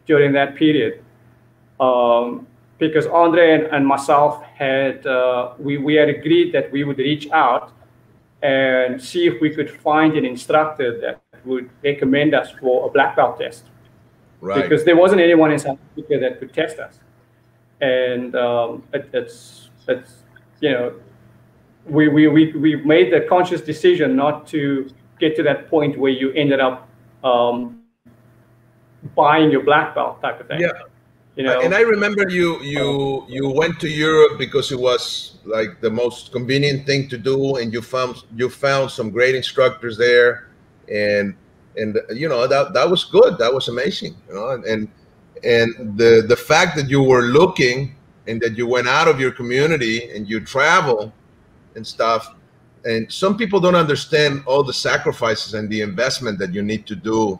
during that period. Um, because Andre and, and myself had uh, we, we had agreed that we would reach out and see if we could find an instructor that would recommend us for a black belt test. Right. Because there wasn't anyone in South Africa that could test us, and um, it, it's it's you know we, we we we made the conscious decision not to get to that point where you ended up um, buying your black belt type of thing. Yeah. You know, and I remember you you you went to Europe because it was like the most convenient thing to do, and you found you found some great instructors there, and and you know that that was good, that was amazing, you know, and and, and the the fact that you were looking and that you went out of your community and you travel and stuff, and some people don't understand all the sacrifices and the investment that you need to do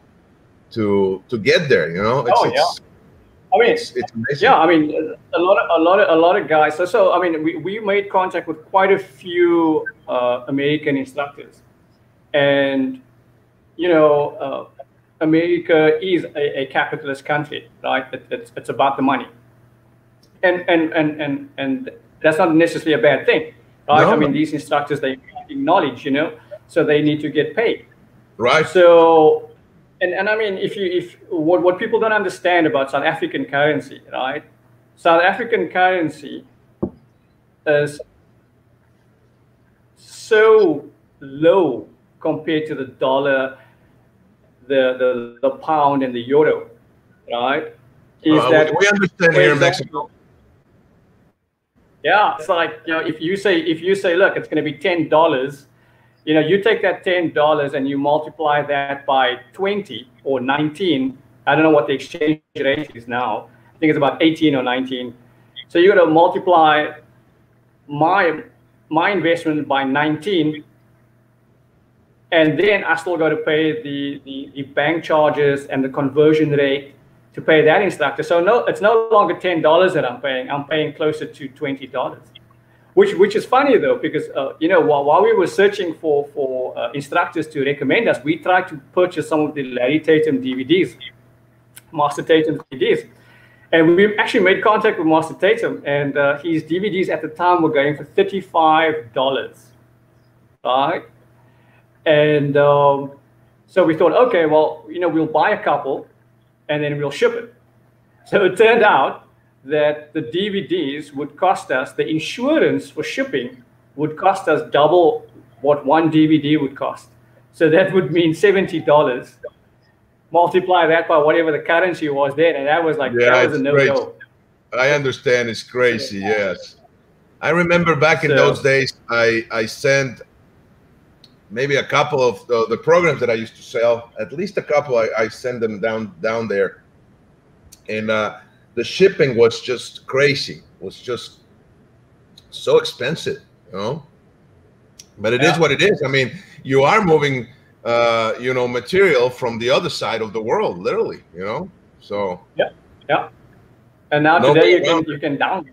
to to get there, you know. It's, oh yeah. I mean, it's, it's yeah. I mean, a lot of a lot of a lot of guys. So, so I mean, we, we made contact with quite a few uh, American instructors, and you know, uh, America is a, a, capitalist country, right? It, it's it's about the money, and and and and and that's not necessarily a bad thing, right? No. I mean, these instructors they acknowledge, you know, so they need to get paid, right? So and, and I mean, if you if what, what people don't understand about South African currency, right? South African currency is so low compared to the dollar, the the, the pound, and the euro, right? Is uh, that we understand here in Mexico? Yeah, it's like you know, if you say if you say, look, it's going to be ten dollars you know, you take that $10 and you multiply that by 20 or 19. I don't know what the exchange rate is now. I think it's about 18 or 19. So you're going to multiply my my investment by 19 and then I still got to pay the, the, the, bank charges and the conversion rate to pay that instructor. So no, it's no longer ten dollars that I'm paying. I'm paying closer to twenty dollars which which is funny though because uh, you know while, while we were searching for for uh, instructors to recommend us we tried to purchase some of the larry tatum dvds master tatum dvds and we actually made contact with master tatum and uh, his dvds at the time were going for $35 right? And um, so we thought okay well you know we'll buy a couple and then we'll ship it. So it turned out that the DVDs would cost us, the insurance for shipping would cost us double what one DVD would cost. So that would mean $70. Multiply that by whatever the currency was then, and that was like, yeah, that was a no go. I understand. It's crazy. Yes. I remember back in so, those days, I, I sent maybe a couple of the, the, programs that I used to sell. At least a couple, I, I send them down down there, and uh, the shipping was just crazy. Was just so expensive, you know. But it yeah. is what it is. I mean, you are moving, uh, you know, material from the other side of the world, literally, you know. So yeah, yeah. And now no today you can you can download.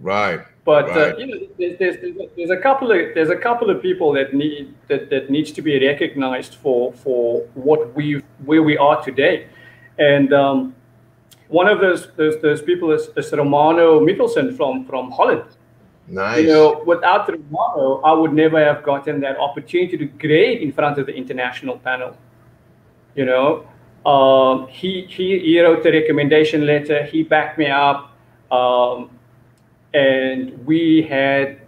Right. But uh, right. Uh, you know, there's, there's, there's, a couple of there's a couple of people that need that, that needs to be recognized for for what we where we are today, and um, one of those those, those people is, is Romano Mikkelsen from from Holland. Nice. You know, without Romano, I would never have gotten that opportunity to grade in front of the international panel. You know, um, he, he he wrote the recommendation letter. He backed me up. Um, and we had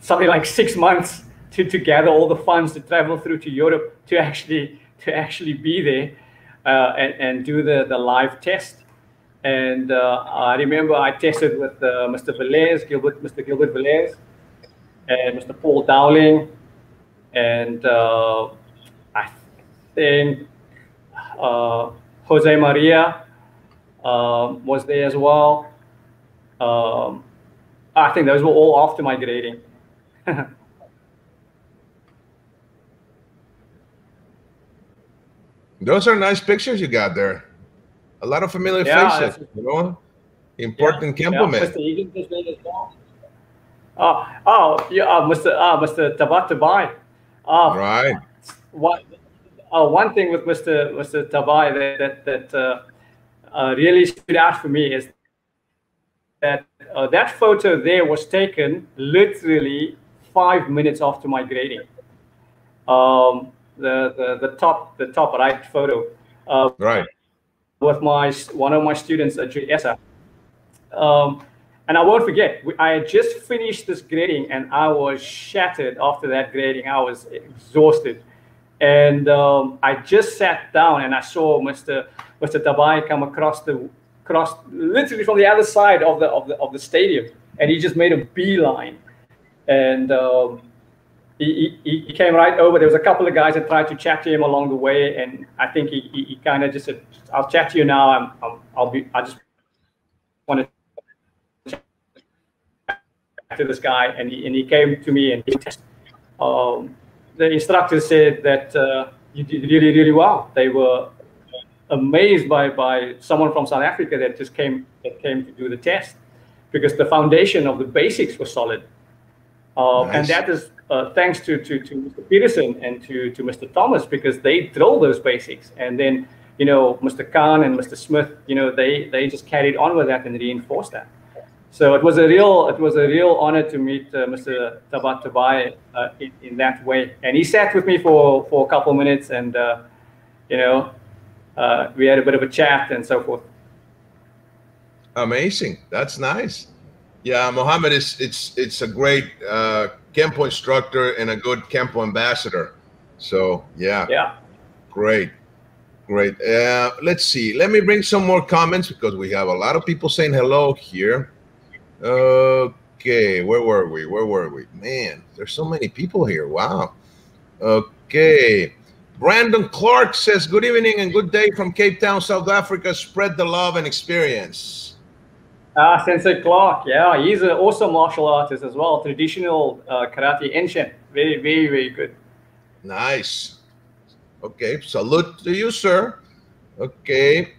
something like six months to, to gather all the funds to travel through to Europe to actually to actually be there and, and do the, the live test. And uh, I remember I tested with uh, Mr. Velez, Gilbert, Mr. Gilbert Velez, and Mr. Paul Dowling, and uh, I think uh, Jose Maria uh, was there as well. Um, I think those were all after my grading. those are nice pictures you got there. A lot of familiar yeah, faces, you know. Important yeah, compliment. Yeah, Mr. Oh, oh, yeah, uh, Mr. Uh, Mr. Tabatabai. Uh, right. What? Uh, one thing with Mr. Mr. Tabai that that, that uh, uh, really stood out for me is that uh, that photo there was taken literally five minutes after my grading. Um, the, the the top the top right photo. Uh, right. With my one of my students at JSA. Um, and I won't forget, I had just finished this grading and I was shattered after that grading. I was exhausted. And um, I just sat down and I saw Mr. Mr. Tabai come across the crossed literally from the other side of the of the of the stadium, and he just made a beeline, and um, he, he, he came right over. There was a couple of guys that tried to chat to him along the way, and I think he, he, he kind of just said, "I'll chat to you now. I'm, I'm I'll be I just want to chat to this guy," and he and he came to me and he um, the instructor said that uh, you did really really well. They were amazed by by someone from South Africa that just came that came to do the test because the foundation of the basics was solid, uh, nice. and that is uh, thanks to, to to Mr. Peterson and to to Mr. Thomas because they drilled those basics, and then you know Mr. Khan and Mr. Smith, you know they they just carried on with that and reinforced that. So it was a real it was a real honor to meet uh, Mr. Tabat Tabai uh, in, in that way, and he sat with me for for a couple minutes and. Uh, you know, uh, we had a bit of a chat and so forth. Amazing. That's nice. Yeah, Mohammed is it's it's a great uh, Kenpo instructor and a good Kenpo ambassador. So yeah, yeah, great, great. Uh, let's see. Let me bring some more comments because we have a lot of people saying hello here. Okay, where were we? Where were we? Man, there's so many people here. Wow. Okay. Brandon Clark says, Good evening and good day from Cape Town, South Africa. Spread the love and experience. Ah, Sensei Clark, yeah, he's an awesome martial artist as well. Traditional uh, karate Enshin. Very, very, very good. Nice. Okay, salute to you, sir. Okay.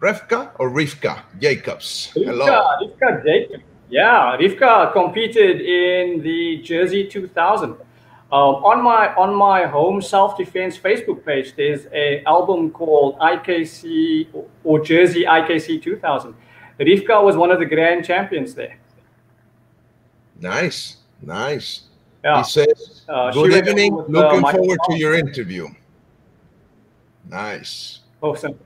Rivka or Rivka Jacobs? Rivka, Hello. Rivka Jacobs. Yeah, Rivka competed in the Jersey 2000. Um, on my on my home self defense Facebook page, there's an album called IKC or Jersey IKC 2000. Rivka was one of the grand champions there. Nice, nice. Yeah. He says, uh, "Good evening. With, uh, Looking uh, forward to your interview." Nice. Awesome.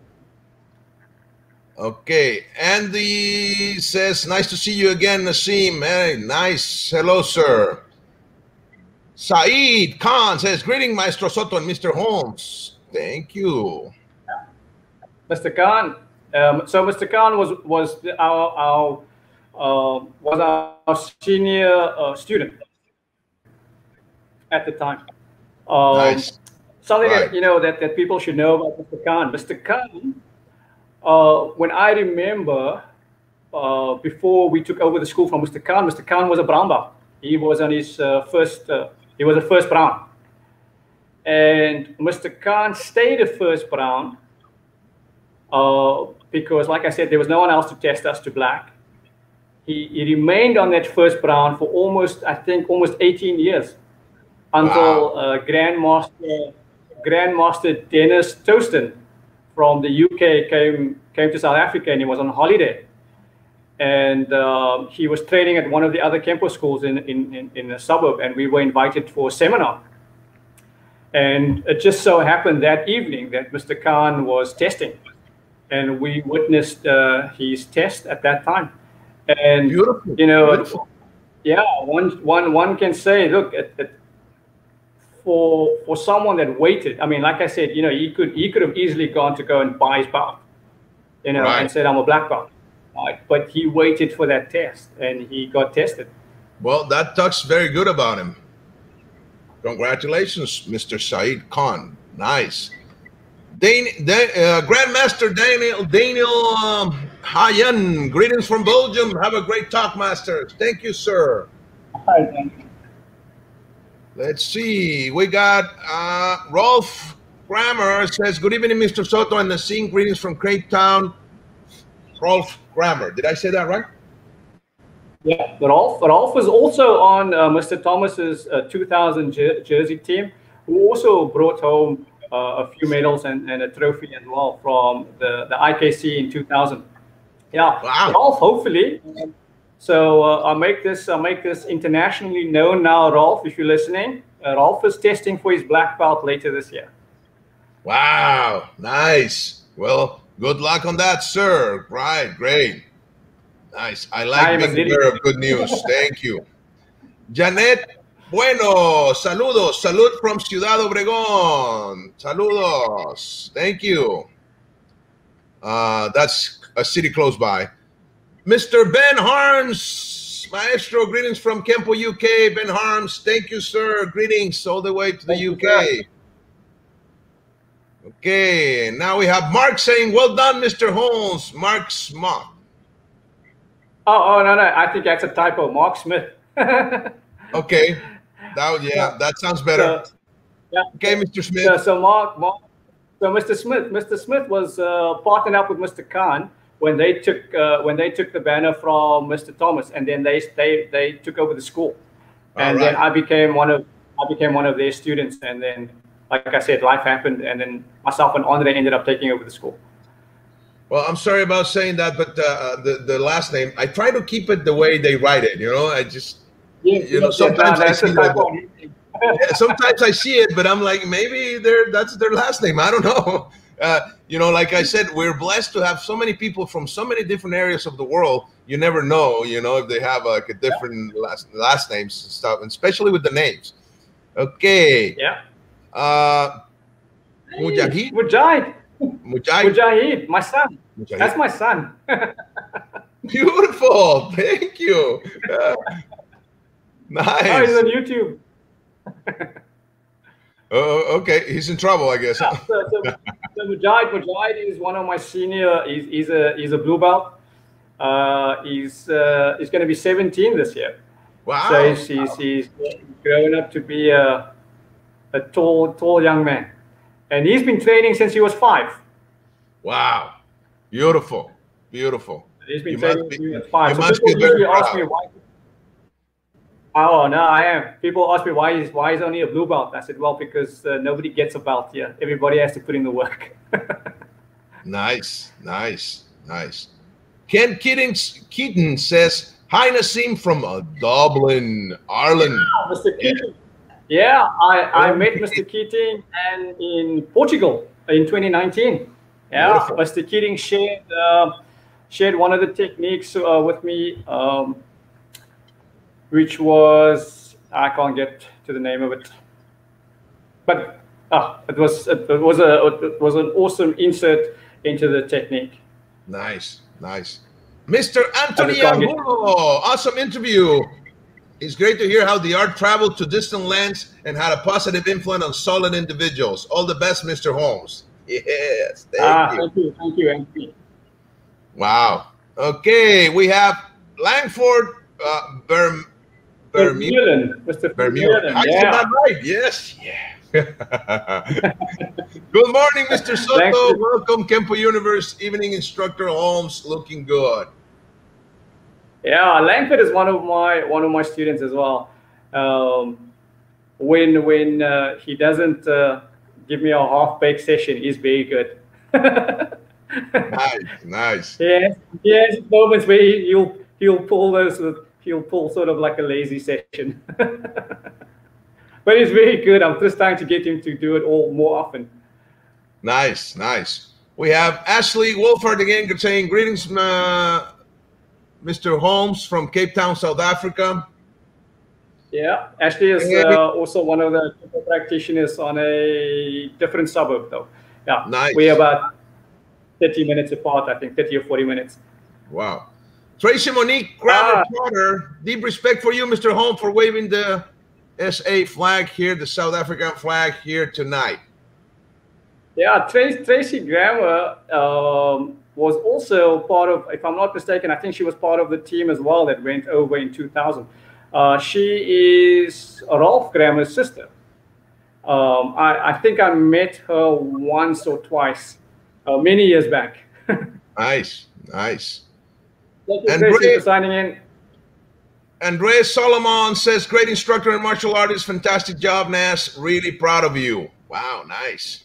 Okay, Andy says, "Nice to see you again, Nazeem. Hey, nice. Hello, sir." Saeed Khan says, Greeting, Maestro Soto and Mr. Holmes. Thank you. Mr. Khan. Um, so Mr. Khan was was our, our uh, was our senior uh, student at the time. Um, Nice. Something Right. that you know that, that people should know about Mr. Khan. Mr. Khan, uh, when I remember uh, before we took over the school from Mr. Khan, Mr. Khan was a brown belt. He was on his uh, first. Uh, he was a first brown, and Mr. Khan stayed a first brown uh, because, like I said, there was no one else to test us to black. He, he remained on that first brown for almost, I think, almost 18 years until uh, Grandmaster Grandmaster Dennis Toaston from the UK came came to South Africa and he was on holiday. And um, he was training at one of the other Kenpo schools in, in, in, in a suburb, and we were invited for a seminar. And it just so happened that evening that Mr. Khan was testing, and we witnessed uh, his test at that time. And Beautiful. you know, Beautiful. yeah, one one one can say, look, it, it, for for someone that waited, I mean, like I said, you know, he could he could have easily gone to go and buy his belt, you know, Right. and said I'm a black belt, right? But he waited for that test, and he got tested. Well, that talks very good about him. Congratulations, Mr. Saeed Khan. Nice. Dan, Dan, uh, Grandmaster Daniel Daniel um, Hayan, greetings from Belgium. Have a great talk, Master. Thank you, sir. Hi, thank you. Let's see. We got uh, Rolf Grammer says, Good evening, Mr. Soto and the scene. Greetings from Cape Town. Rolf Grammer. Did I say that right? Yeah, Rolf, Rolf was also on uh, Mr. Thomas's uh, 2000 jer- jersey team, who also brought home a few medals and, and a trophy as well from the, the IKC in 2000. Yeah, Wow. Rolf, hopefully. So uh, I'll make this I'll make this internationally known now, Rolf. If you're listening, uh, Rolf is testing for his black belt later this year. Wow, nice. Well, good luck on that, sir. Right, great. Nice. I like being aware of good news. Thank you. Janet Bueno, saludos. Salud from Ciudad Obregón. Saludos. Thank you. Uh, that's a city close by. Mr. Ben Harms, Maestro, greetings from Kenpo, UK. Ben Harms, thank you, sir. Greetings all the way to the Thank UK. Okay, now we have Mark saying, "Well done, Mr. Holmes." Mark Smith. Oh, oh no, no, I think that's a typo. Mark Smith. Okay, that yeah, that sounds better. So- yeah. Okay, Mr. Smith. So, so Mark, Mark, so Mr. Smith, Mr. Smith was uh, partnered up with Mr. Khan when they took uh, when they took the banner from Mr. Thomas, and then they they they took over the school, and then I became one of I became one of their students, and then like I said, life happened, and then myself and Andre ended up taking over the school. Well, I'm sorry about saying that, but uh, the the last name, I try to keep it the way they write it. You know, I just You know, sometimes I see that- yeah, sometimes I see it, but I'm like, maybe they're that's their last name. I don't know. Uh, you know, like I said, we're blessed to have so many people from so many different areas of the world. You never know, you know, if they have like a different last last names and stuff, and especially with the names. Okay. Yeah. Uh, Mujahid. Mujahid. Mujahid. Mujahid, my son. Mujahid. That's my son. Beautiful. Thank you. Uh, Oh, he's on. YouTube. Oh, okay. He's in trouble, I guess. so, so, so Mujahid, Mujahid is one of my senior. He's, he's a he's a blue belt. Uh, he's uh, he's going to be 17 this year. Wow. So he's, he's, he's grown up to be a, a tall tall young man, and he's been training since he was five. Wow. Beautiful. Beautiful. He's been You training since he was five. you So must people be very usually ask me why. Oh no, I am. People ask me why is why is only a blue belt. I said, well, because uh, nobody gets a belt here. Everybody has to put in the work. Nice. Nice. Nice. Ken Keating, Keaton says, Hi, Nazeem from uh, Dublin, Ireland. Mr. Keating. Yeah, I, I met Mr. Keating and in Portugal in 2019. Yeah, Beautiful. Mr. Keating shared uh, shared one of the techniques uh, with me, um, which was I can't get to the name of it, but ah, it was it, was a it was an awesome insert into the technique. Nice. Nice. Mr. Anthony Angulo. Awesome interview. It's great to hear how the art traveled to distant lands and had a positive influence on solid individuals. All the best, Mr. Holmes. Yes, thank ah, you. Thank you, thank you, Anthony. Wow. Okay, we have Langford uh, Berm, Bermuda. Mr. Bermuda. I yeah. that right. Yes. Yeah. good morning, Mr. Soto. Welcome, Kenpo Universe Evening Instructor Holmes. Looking good. Yeah, Langford is one of my one of my students as well. Um, when when uh, he doesn't uh, give me a half baked session, he's very good. nice, nice. Yes, yes. Moments where he'll he'll pull those he'll pull sort of like a lazy session. but he's very good. I'm just trying to get him to do it all more often. Nice, nice. We have Ashley Wolford again saying greetings, uh, Mr. Holmes from Cape Town, South Africa. Yeah, Ashley is uh, also one of the practitioners on a different suburb, though. Yeah, nice. We're about 30 minutes apart, I think, 30 or 40 minutes. Wow. Tracy Monique Crowder ah. Potter, deep respect for you, Mr. Holmes, for waving the SA flag here, the South African flag here tonight. Yeah, Tracy, Tracy Grammer um, was also part of, if I'm not mistaken, I think she was part of the team as well that went over in 2000. Uh, she is Rolf Grammer's sister. Um, I, I, think I met her once or twice, uh, many years back. nice, nice. Thank you, Tracy, for signing in. Andrea Solomon says, great instructor and martial artist. Fantastic job, Nas. Really proud of you. Wow, nice.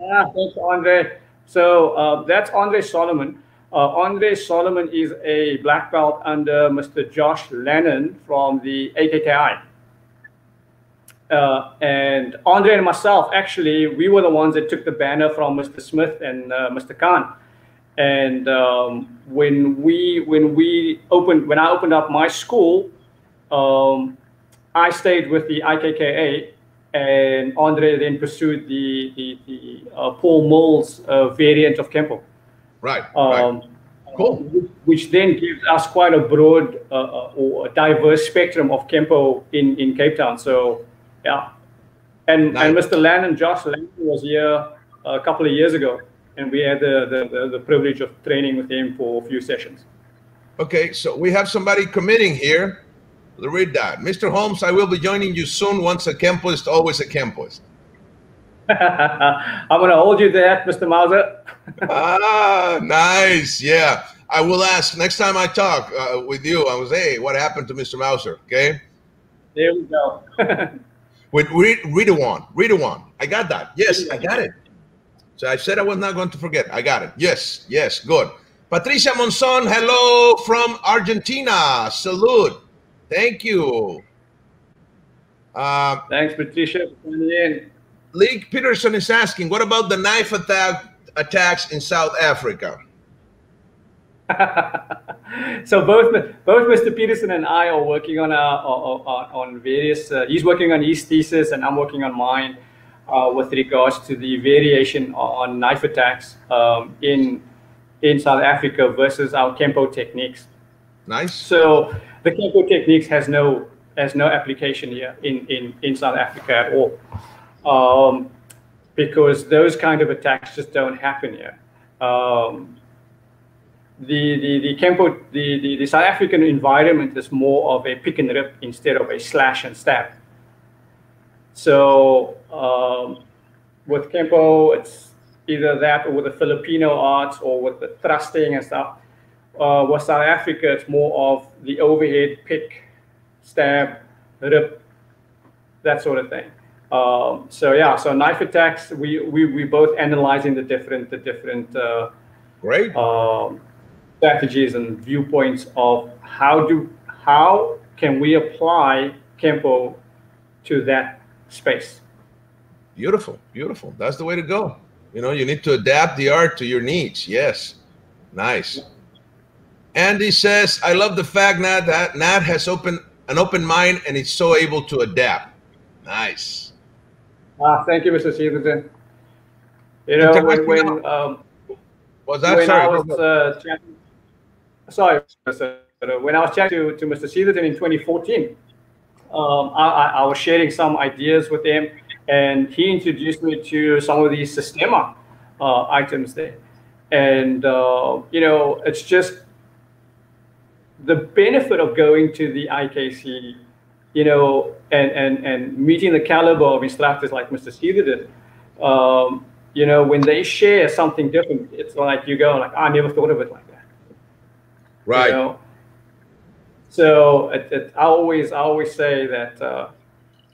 Yeah, thanks, Andre. So uh, that's Andre Solomon. Uh, Andre Solomon is a black belt under Mr. Josh Lennon from the AKKI. Uh, and Andre and myself, actually, we were the ones that took the banner from Mr. Smith and uh, Mr. Khan. And um, when we when we opened when I opened up my school, um, I stayed with the IKKA, and Andre then pursued the the, the uh, Paul Mills uh, variant of Kenpo. Right. Um, right. Cool. Which then gives us quite a broad uh, uh, or a diverse spectrum of Kenpo in, in Cape Town. So, yeah. And, nice. and Mr. Landon, Josh Landon was here a couple of years ago and we had the, the, the, privilege of training with him for a few sessions. Okay, so we have somebody committing here. Read that. Mr. Holmes, I will be joining you soon. Once a Kenpoist, always a Kenpoist. I'm going to hold you there, Mr. Mauser. ah, nice. Yeah. I will ask next time I talk uh, with you. I was, hey, what happened to Mr. Mauser? Okay. There we go. with read, read one. Read one. I got that. Yes, I got it. So I said I was not going to forget. I got it. Yes, yes, good. Patricia Monson, hello from Argentina. Salute. Thank you. Uh, Thanks, Patricia, for. League Peterson is asking, what about the knife attack attacks in South Africa? so both both Mr. Peterson and I are working on a, on, on various. Uh, he's working on his thesis, and I'm working on mine uh, with regards to the variation on knife attacks um, in in South Africa versus our Kenpo techniques. Nice. So the Kenpo techniques has no has no application here in in, in South Africa at all, um, because those kind of attacks just don't happen here. Um, the, the, the Kenpo, the, the, the South African environment is more of a pick and rip instead of a slash and stab. So um, with Kenpo, it's either that or with the Filipino arts or with the thrusting and stuff. Uh, with South Africa, it's more of the overhead pick, stab, rip, that sort of thing. Um, so yeah, so knife attacks, we we we both analyzing the different the different uh, great um, strategies and viewpoints of how do how can we apply Kenpo to that space. Beautiful, beautiful. That's the way to go. You know, you need to adapt the art to your needs. Yes, nice. Andy says, "I love the fact Nat that Nat has open an open mind and is so able to adapt." Nice. Ah, thank you, Mr. Stevenson. You know, when, when um, was that when sorry, I was uh, sorry, Mr. when I was chatting to, to Mr. Seetherton in 2014, um, I, I, was sharing some ideas with him, and he introduced me to some of these Systema uh, items there. And, uh, you know, it's just the benefit of going to the IKC, you know, and, and, and meeting the caliber of instructors like Mr. Seetherton, um, you know, when they share something different, it's like you go like, I never thought of it like that. Right. You know? So it, it, I always I always say that uh,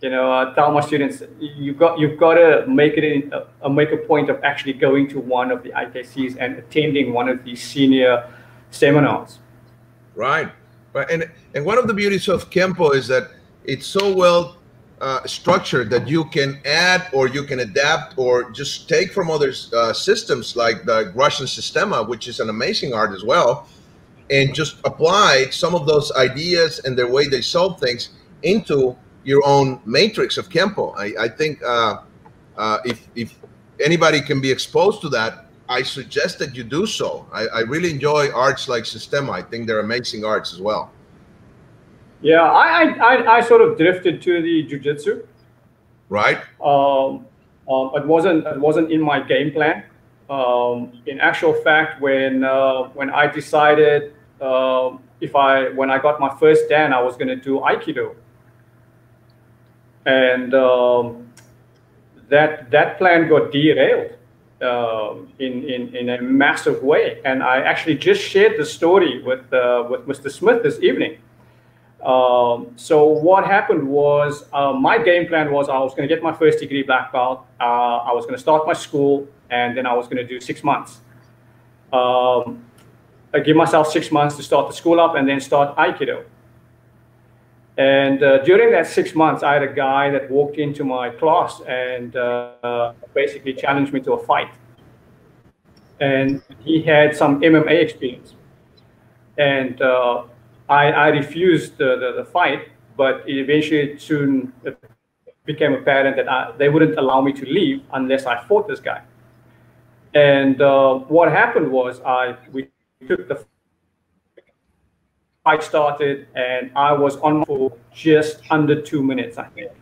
you know I tell my students you've got you've got to make it in, uh, make a point of actually going to one of the IKCs and attending one of these senior seminars. Right, right, and and one of the beauties of Kenpo is that it's so well uh, structured that you can add or you can adapt or just take from other uh, systems like the Russian Systema, which is an amazing art as well and just apply some of those ideas and the way they solve things into your own matrix of Kenpo. I, I think uh, uh, if, if anybody can be exposed to that, I suggest that you do so. I, I really enjoy arts like Systema. I think they're amazing arts as well. Yeah, I, I, I sort of drifted to the jujitsu. Right. Um, um, it wasn't it wasn't in my game plan. Um, in actual fact, when uh, when I decided um, if I when I got my first dan, I was going to do Aikido, and um, that that plan got derailed uh, in, in in a massive way. And I actually just shared the story with uh, with Mr. Smith this evening. Um, so what happened was uh, my game plan was I was going to get my first degree black belt. Uh, I was going to start my school, and then I was going to do six months. Um, I give myself six months to start the school up and then start Aikido. And uh, during that six months, I had a guy that walked into my class and uh, basically challenged me to a fight. And he had some MMA experience. And uh, I, I, refused the, the, the, fight, but it eventually soon became apparent that I, they wouldn't allow me to leave unless I fought this guy. And uh, what happened was I we took the fight started and I was on for just under two minutes, I think.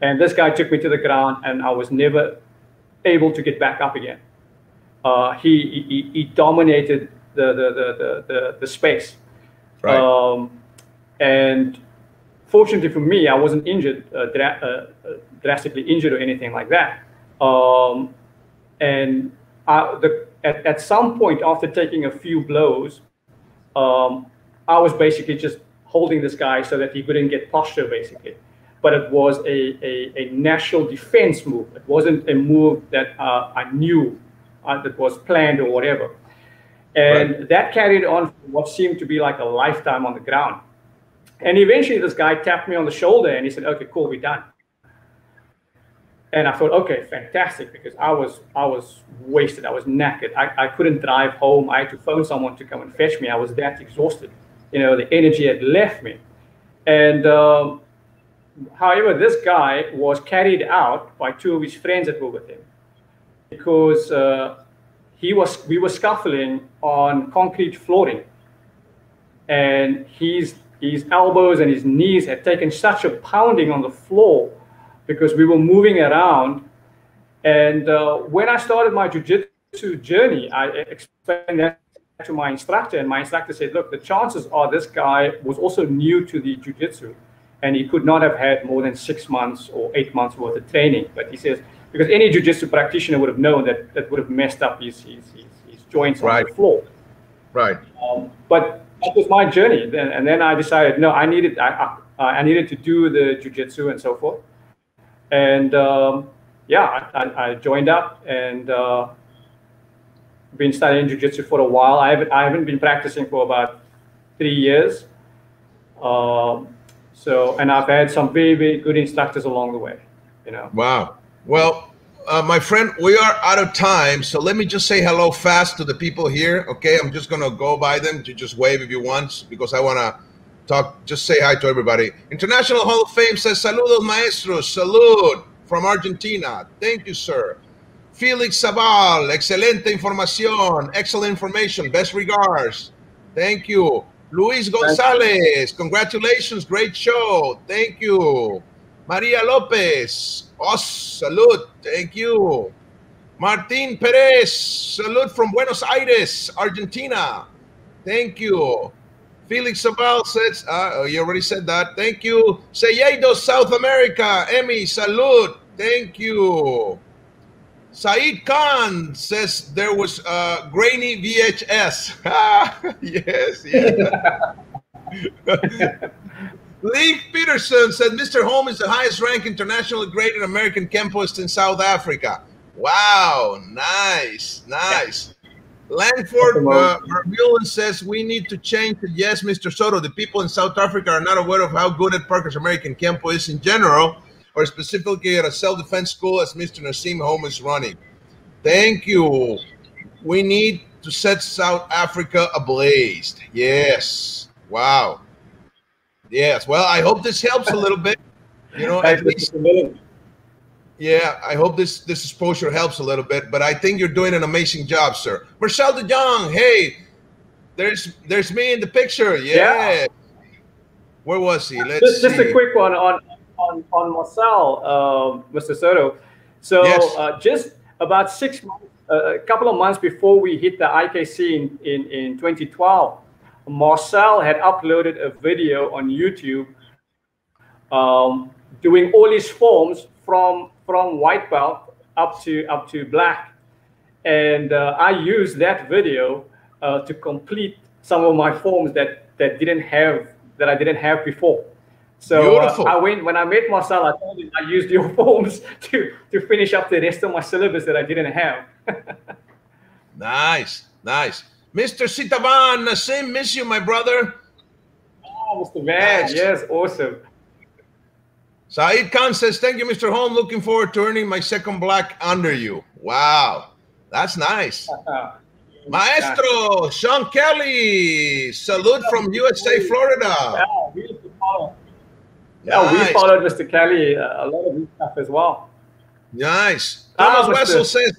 And this guy took me to the ground and I was never able to get back up again. Uh, he, he, he, dominated the, the, the, the, the space. Right. Um, and fortunately for me, I wasn't injured, uh, dra- uh, uh drastically injured or anything like that. Um, and I, the at, at some point after taking a few blows, um, I was basically just holding this guy so that he couldn't get posture, basically. But it was a, a, a national defense move. It wasn't a move that uh, I knew uh, that was planned or whatever. And right. that carried on for what seemed to be like a lifetime on the ground. And eventually, this guy tapped me on the shoulder and he said, Okay, cool, we're done and I thought, okay, fantastic, because I was I was wasted. I was knackered. I, I couldn't drive home. I had to phone someone to come and fetch me. I was that exhausted. You know, the energy had left me. And um, however, this guy was carried out by two of his friends that were with him, because uh, he was we were scuffling on concrete flooring, and his his elbows and his knees had taken such a pounding on the floor because we were moving around. And uh, when I started my jujitsu journey, I explained that to my instructor, and my instructor said, "Look, the chances are this guy was also new to the jujitsu, and he could not have had more than six months or eight months worth of training." But he says because any jujitsu practitioner would have known that that would have messed up his his, his, his joints right. on the floor. Right. Um, but that was my journey. Then and then I decided, no, I needed I, I, I needed to do the jujitsu and so forth. And um, yeah, I, I, joined up and uh, been studying jujitsu for a while. I haven't, I haven't been practicing for about three years. Um, so, and I've had some very, very good instructors along the way, you know. Wow. Well, uh, my friend, we are out of time. So let me just say hello fast to the people here. Okay. I'm just going to go by them to just wave if you want, because I want to talk, just say hi to everybody. International Hall of Fame says, Saludos, maestros. Salud from Argentina. Thank you, sir. Felix Sabal, excelente información, excellent information. Best regards. Thank you. Luis Gonzalez, congratulations, great show. Thank you. Maria Lopez, os, salud, thank you. Martin Perez, salud from Buenos Aires, Argentina. Thank you. Felix Sabal says, uh, oh, you already said that. Thank you. Seyedo, South America. Emmy, salud. Thank you. Saeed Khan says there was a grainy VHS. yes, yes. Lee Peterson said Mr. Home is the highest ranked internationally graded American Kenpoist in South Africa. Wow, nice, nice. Langford uh, says we need to change it. Yes, Mr. Soto, the people in South Africa are not aware of how good at Parker's American Kenpo is in general or specifically at a self-defense school as Mr. Nazeem Home is running. Thank you. We need to set South Africa ablaze. Yes. Wow. Yes. Well, I hope this helps a little bit. You know, at least. Yeah, I hope this this exposure helps a little bit. But I think you're doing an amazing job, sir. Marcel De Jong, hey, there's there's me in the picture. Yeah. yeah. Where was he? Let's just, just a quick one on on, on Marcel, uh, Mr. Soto. So yes. uh, just about six months, uh, a couple of months before we hit the IKC in, in, in 2012, Marcel had uploaded a video on YouTube um, doing all his forms from from white belt up to up to black, and uh, I used that video uh, to complete some of my forms that that didn't have that I didn't have before. So uh, I went when I met Marcel. I told him I used your forms to to finish up the rest of my syllabus that I didn't have. nice, nice, Mr. Sitaban. Same miss you, my brother. Oh, Mr. Van. Nice. Yes, awesome. Saeed Khan says, "Thank you, Mr. Holm. Looking forward to earning my second black under you." Wow, that's nice. Maestro Sean Kelly, salute from USA, Florida. Yeah, we yeah, nice. we followed Mr. Kelly uh, a lot of his stuff as well. Nice. Thomas ah, Wessel says,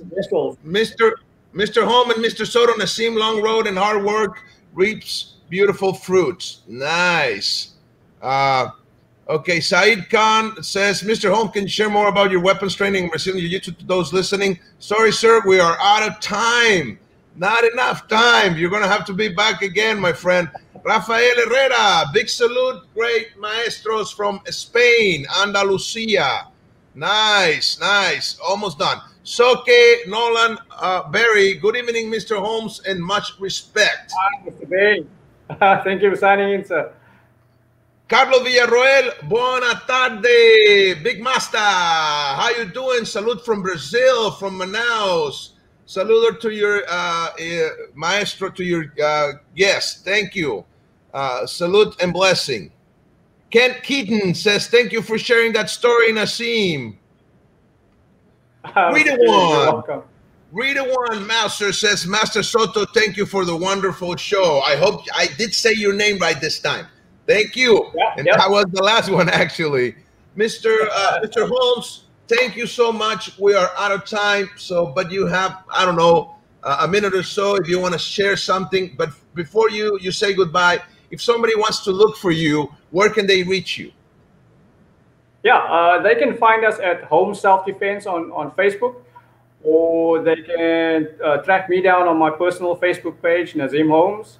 Mr. Mr. Holm and Mr. Soto Nazeem Long Road and hard work reaps beautiful fruits. Nice. Uh, okay, Saeed Khan says, Mr. Holm, can you share more about your weapons training and Brazilian Jiu-Jitsu to those listening? Sorry, sir, we are out of time. Not enough time. You're going to have to be back again, my friend. Rafael Herrera, big salute, great maestros from Spain, Andalusia. Nice, nice, almost done. Soke Nolan uh, Berry, good evening, Mr. Holmes, and much respect. Hi, Mr. Bay. Thank you for signing in, sir. Carlos Villarroel, buona tarde, Big Master. How you doing? Salute from Brazil, from Manaus. Saludo to your uh, uh, maestro, to your uh, guest. Thank you. Uh, salute and blessing. Kent Keaton says, Thank you for sharing that story, Nazeem. Read it one. Read it one. Master says, Master Soto, thank you for the wonderful show. I hope I did say your name right this time. Thank you. And that was the last one, actually. Mr. Uh, Mr. Holmes, thank you so much. We are out of time. So, but you have, I don't know, uh, a minute or so if you want to share something. But before you you say goodbye, if somebody wants to look for you, where can they reach you? Yeah, uh, they can find us at Home Self Defense on, on Facebook, or they can uh, track me down on my personal Facebook page, Nazeem Holmes.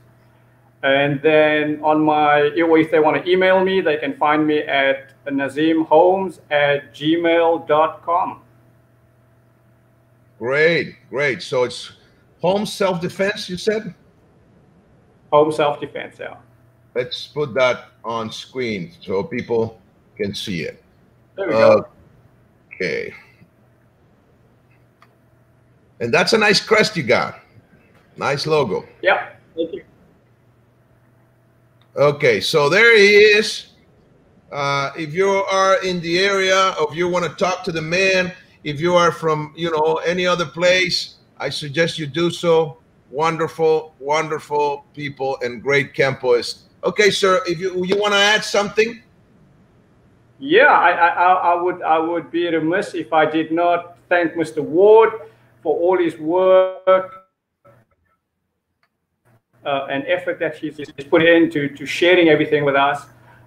And then on my, if they want to email me, they can find me at nazeemholmes at gmail.com. Great, great. So it's home Self Defense, you said? Home Self Defense, yeah. Let's put that on screen so people can see it. There we go. Okay. And that's a nice crest you got. Nice logo. Yeah, thank you. Okay, so there he is. Uh, if you are in the area, if you want to talk to the man, if you are from you know any other place, I suggest you do so. Wonderful, wonderful people and great Kenpoists Okay, sir. If you you want to add something. Yeah, I, I, I would I would be remiss if I did not thank Mr. Ward for all his work uh, and effort that she's, she's put into to sharing everything with us.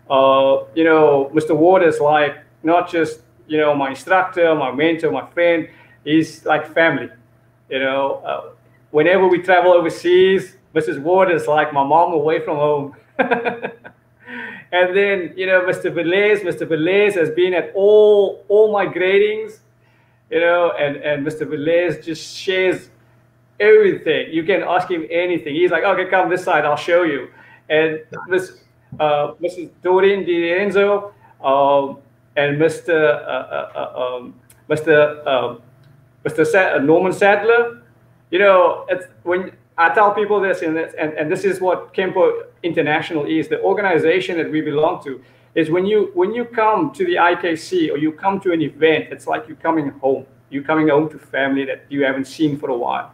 Uh, you know, Mr. Ward is like not just you know my instructor, my mentor, my friend. He's like family. You know, uh, whenever we travel overseas, Mrs. Ward is like my mom away from home. and then you know, Mr. Velez, Mr. Velez has been at all all my gradings. You know, and and Mr. Velez just shares everything. You can ask him anything. He's like, okay, come this side, I'll show you. And Miss uh, Mrs. Doreen DiRenzo um, and Mr. Uh, uh, uh um, Mr. Um, Mr. Sa- uh, Norman Sadler. You know, it's when I tell people this, and, and, and this is what Kenpo International is, the organization that we belong to, is when you when you come to the IKC or you come to an event, it's like you're coming home. You're coming home to family that you haven't seen for a while.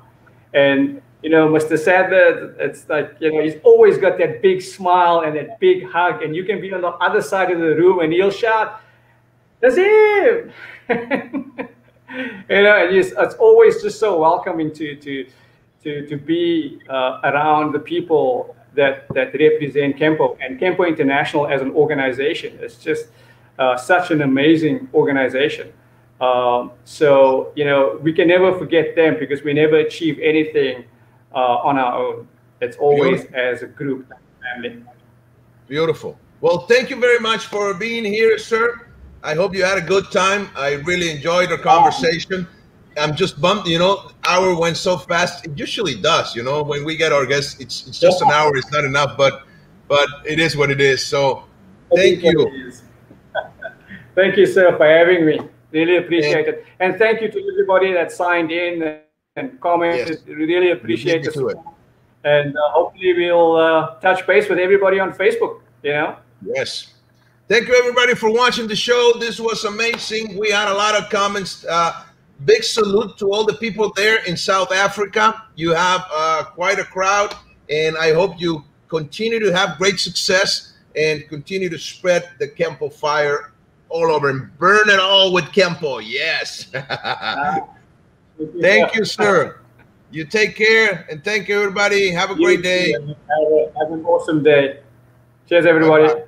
And you know, Mr. Sadler, it's like, you know, he's always got that big smile and that big hug, and you can be on the other side of the room and he'll shout, That's him! you know, and it's, it's always just so welcoming to to to to be uh, around the people that that represent Kenpo and Kenpo International as an organization. It's just uh, such an amazing organization. Um, so, you know, we can never forget them because we never achieve anything uh, on our own. It's always Beautiful. as a group, family. Beautiful. Well, thank you very much for being here, sir. I hope you had a good time. I really enjoyed our conversation. I'm just bummed, you know, hour went so fast. It usually does, you know, when we get our guests, it's, it's just an hour, it's not enough, but but it is what it is. So thank you. thank you, sir, for having me. Really appreciate it. And thank you to everybody that signed in and commented. Yes. Really appreciate it. And uh, hopefully we'll uh, touch base with everybody on Facebook, you know? Yes. Thank you, everybody, for watching the show. This was amazing. We had a lot of comments. Uh, big salute to all the people there in South Africa. You have uh, quite a crowd, and I hope you continue to have great success and continue to spread the Kenpo fire all over and burn it all with Kenpo. Yes. thank you, sir. You take care and thank you, everybody. Have a great day. Have, a, have an awesome day. Cheers, everybody. Bye -bye.